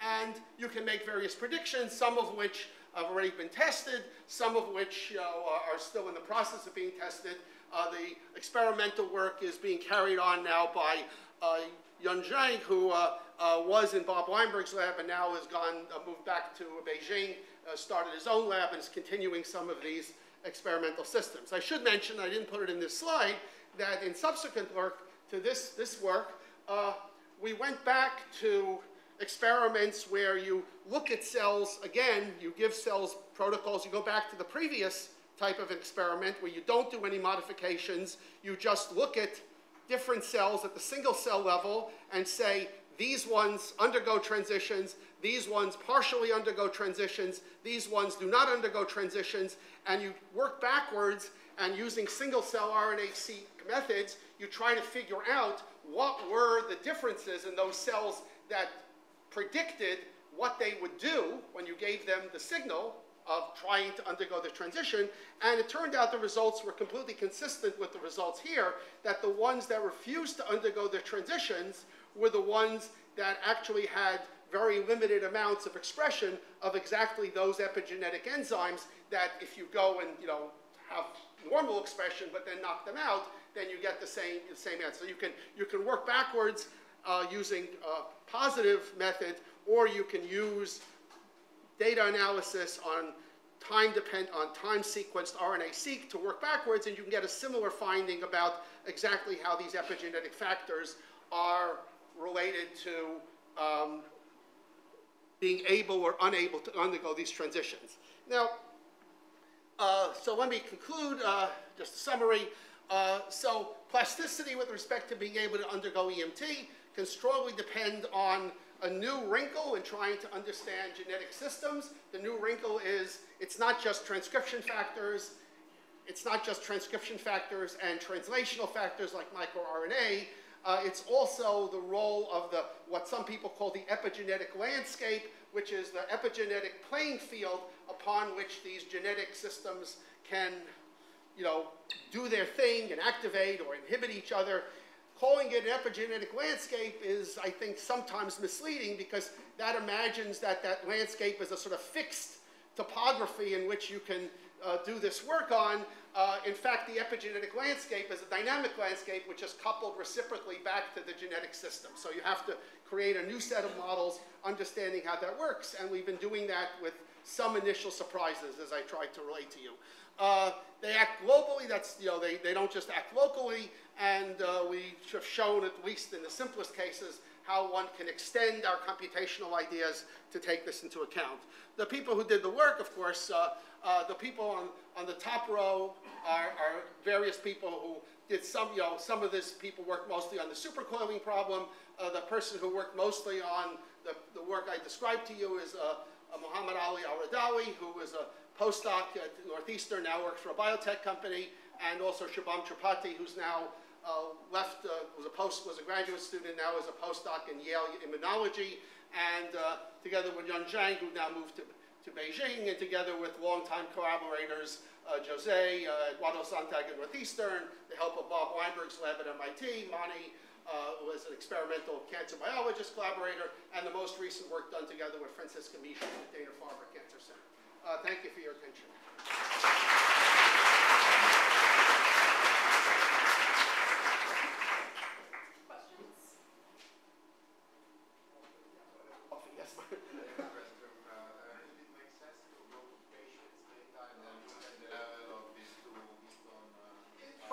and you can make various predictions, some of which have already been tested, some of which know, are still in the process of being tested. Uh, the experimental work is being carried on now by uh, Yun Zhang, who uh, uh, was in Bob Weinberg's lab and now has gone, uh, moved back to Beijing, uh, started his own lab and is continuing some of these experimental systems. I should mention, I didn't put it in this slide, that in subsequent work to this, this work, uh, we went back to experiments where you look at cells, again, you give cells protocols, you go back to the previous type of experiment where you don't do any modifications, you just look at different cells at the single cell level and say, these ones undergo transitions, these ones partially undergo transitions, these ones do not undergo transitions, and you work backwards and using single cell RNA-seq methods, you try to figure out what were the differences in those cells that predicted what they would do when you gave them the signal of trying to undergo the transition. And it turned out the results were completely consistent with the results here, that the ones that refused to undergo the transitions were the ones that actually had very limited amounts of expression of exactly those epigenetic enzymes that if you go and you know have normal expression but then knock them out, then you get the same, the same answer. So you can, you can work backwards uh, using a positive method or you can use data analysis on time depend on time sequenced RNA-seq to work backwards and you can get a similar finding about exactly how these epigenetic factors are related to um, being able or unable to undergo these transitions. Now, uh, so let me conclude, uh, just a summary. Uh, so plasticity with respect to being able to undergo EMT can strongly depend on a new wrinkle in trying to understand genetic systems. The new wrinkle is it's not just transcription factors, it's not just transcription factors and translational factors like microRNA, Uh, it's also the role of the, what some people call the epigenetic landscape, which is the epigenetic playing field upon which these genetic systems can, you know, do their thing and activate or inhibit each other. Calling it an epigenetic landscape is, I think, sometimes misleading because that imagines that that landscape is a sort of fixed topography in which you can uh, do this work on. Uh, in fact, the epigenetic landscape is a dynamic landscape which is coupled reciprocally back to the genetic system. So you have to create a new set of models understanding how that works. And we've been doing that with some initial surprises as I tried to relate to you. Uh, they act globally, that's, you know, they, they don't just act locally, and uh, we have shown, at least in the simplest cases, how one can extend our computational ideas to take this into account. The people who did the work, of course, uh, uh, the people on, on the top row are, are, various people who did some, you know, some of this people worked mostly on the supercoiling problem. Uh, the person who worked mostly on the, the work I described to you is uh, Muhammad Ali Al-Radhawi, who was a postdoc at Northeastern, now works for a biotech company, and also Shubham Tripathi, who's now uh, left, uh, was a post, was a graduate student, now is a postdoc in Yale Immunology, and uh, together with Yun Zhang, who now moved to, to Beijing, and together with longtime collaborators, uh, Jose, uh, Eduardo Sontag at Northeastern, the help of Bob Weinberg's lab at MIT, Mani uh, was an experimental cancer biologist collaborator, and the most recent work done together with Franziska Michor at Dana-Farber Cancer Center. Uh, thank you for your attention.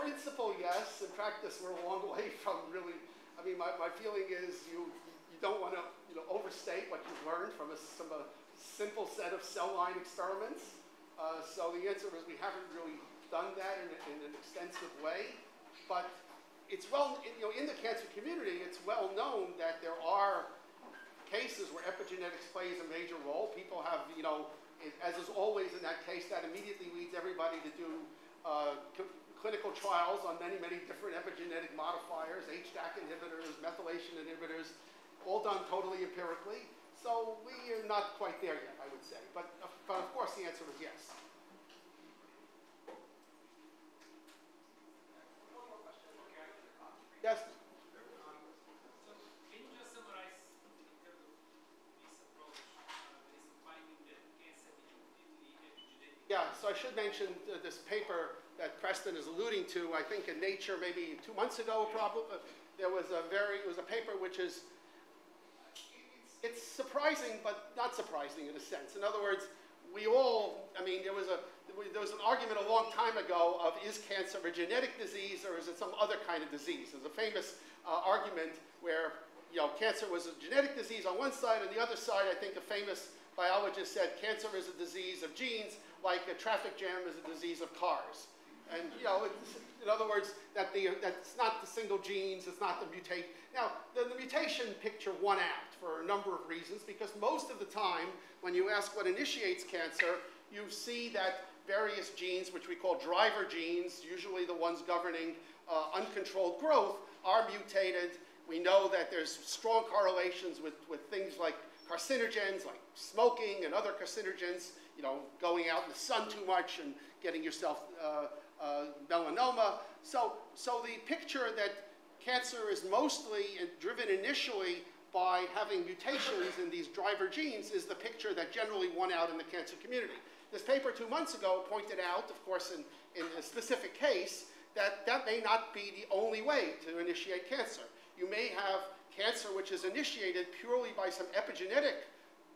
principle, yes. In practice, we're a long way from really. I mean, my, feeling is you you don't want to you know overstate what you've learned from a, a simple set of cell line experiments. Uh, so the answer is we haven't really done that in, in an extensive way. But it's well, you know, in the cancer community, it's well known that there are cases where epigenetics plays a major role. People have, you know, as is always in that case, that immediately leads everybody to do uh, clinical trials on many, many different epigenetic modifiers, HDAC inhibitors, methylation inhibitors, all done totally empirically. So we are not quite there yet, I would say. But, uh, but of course, the answer is yes. Yes. Should mention uh, this paper that Preston is alluding to. I think in Nature, maybe two months ago, probably uh, there was a very it was a paper which is it's surprising, but not surprising in a sense. In other words, we all, I mean, there was, a, there was an argument a long time ago of is cancer a genetic disease or is it some other kind of disease? There's a famous uh, argument where, you know, cancer was a genetic disease on one side, and the other side, I think a famous biologist said cancer is a disease of genes, like a traffic jam is a disease of cars. And, you know, in other words, that the, that's not the single genes, it's not the mutation. Now, the, the mutation picture won out for a number of reasons, because most of the time, when you ask what initiates cancer, you see that various genes, which we call driver genes, usually the ones governing uh, uncontrolled growth, are mutated. We know that there's strong correlations with, with things like carcinogens, like smoking and other carcinogens, you know, going out in the sun too much and getting yourself uh, uh, melanoma. So, so the picture that cancer is mostly driven initially by having mutations in these driver genes is the picture that generally won out in the cancer community. This paper two months ago pointed out, of course, in, in a specific case, that that may not be the only way to initiate cancer. You may have cancer which is initiated purely by some epigenetic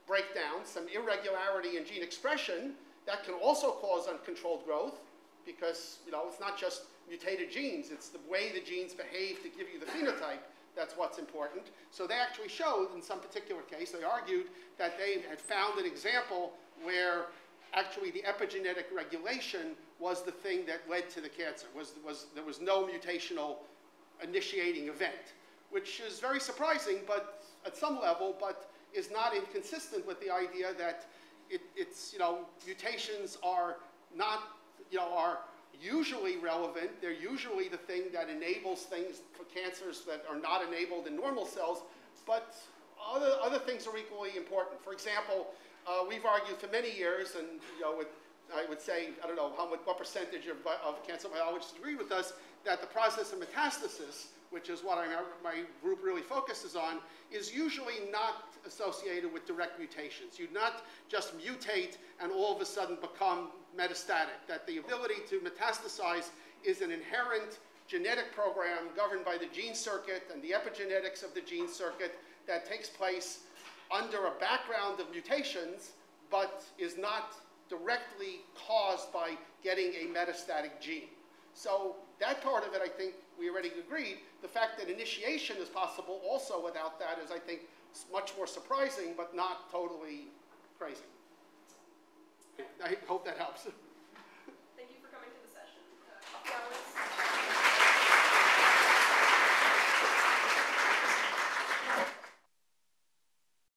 breakdown, some irregularity in gene expression that can also cause uncontrolled growth because you know it's not just mutated genes, it's the way the genes behave to give you the phenotype that's what's important. So they actually showed in some particular case, they argued that they had found an example where actually the epigenetic regulation was the thing that led to the cancer, was, was, there was no mutational initiating event, which is very surprising but at some level, but is not inconsistent with the idea that it, it's, you know, mutations are not you know, are usually relevant. They're usually the thing that enables things for cancers that are not enabled in normal cells, but other, other things are equally important. For example, uh, we've argued for many years, and you know, with, I would say, I don't know how much, what percentage of, of cancer biologists agree with us, that the process of metastasis, which is what I, my group really focuses on, is usually not associated with direct mutations. You not just mutate and all of a sudden become metastatic, that the ability to metastasize is an inherent genetic program governed by the gene circuit and the epigenetics of the gene circuit that takes place under a background of mutations, but is not directly caused by getting a metastatic gene. So that part of it, I think we already agreed. The fact that initiation is possible also without that is, I think, it's much more surprising, but not totally crazy. I hope that helps. Thank you for coming to the session. Uh,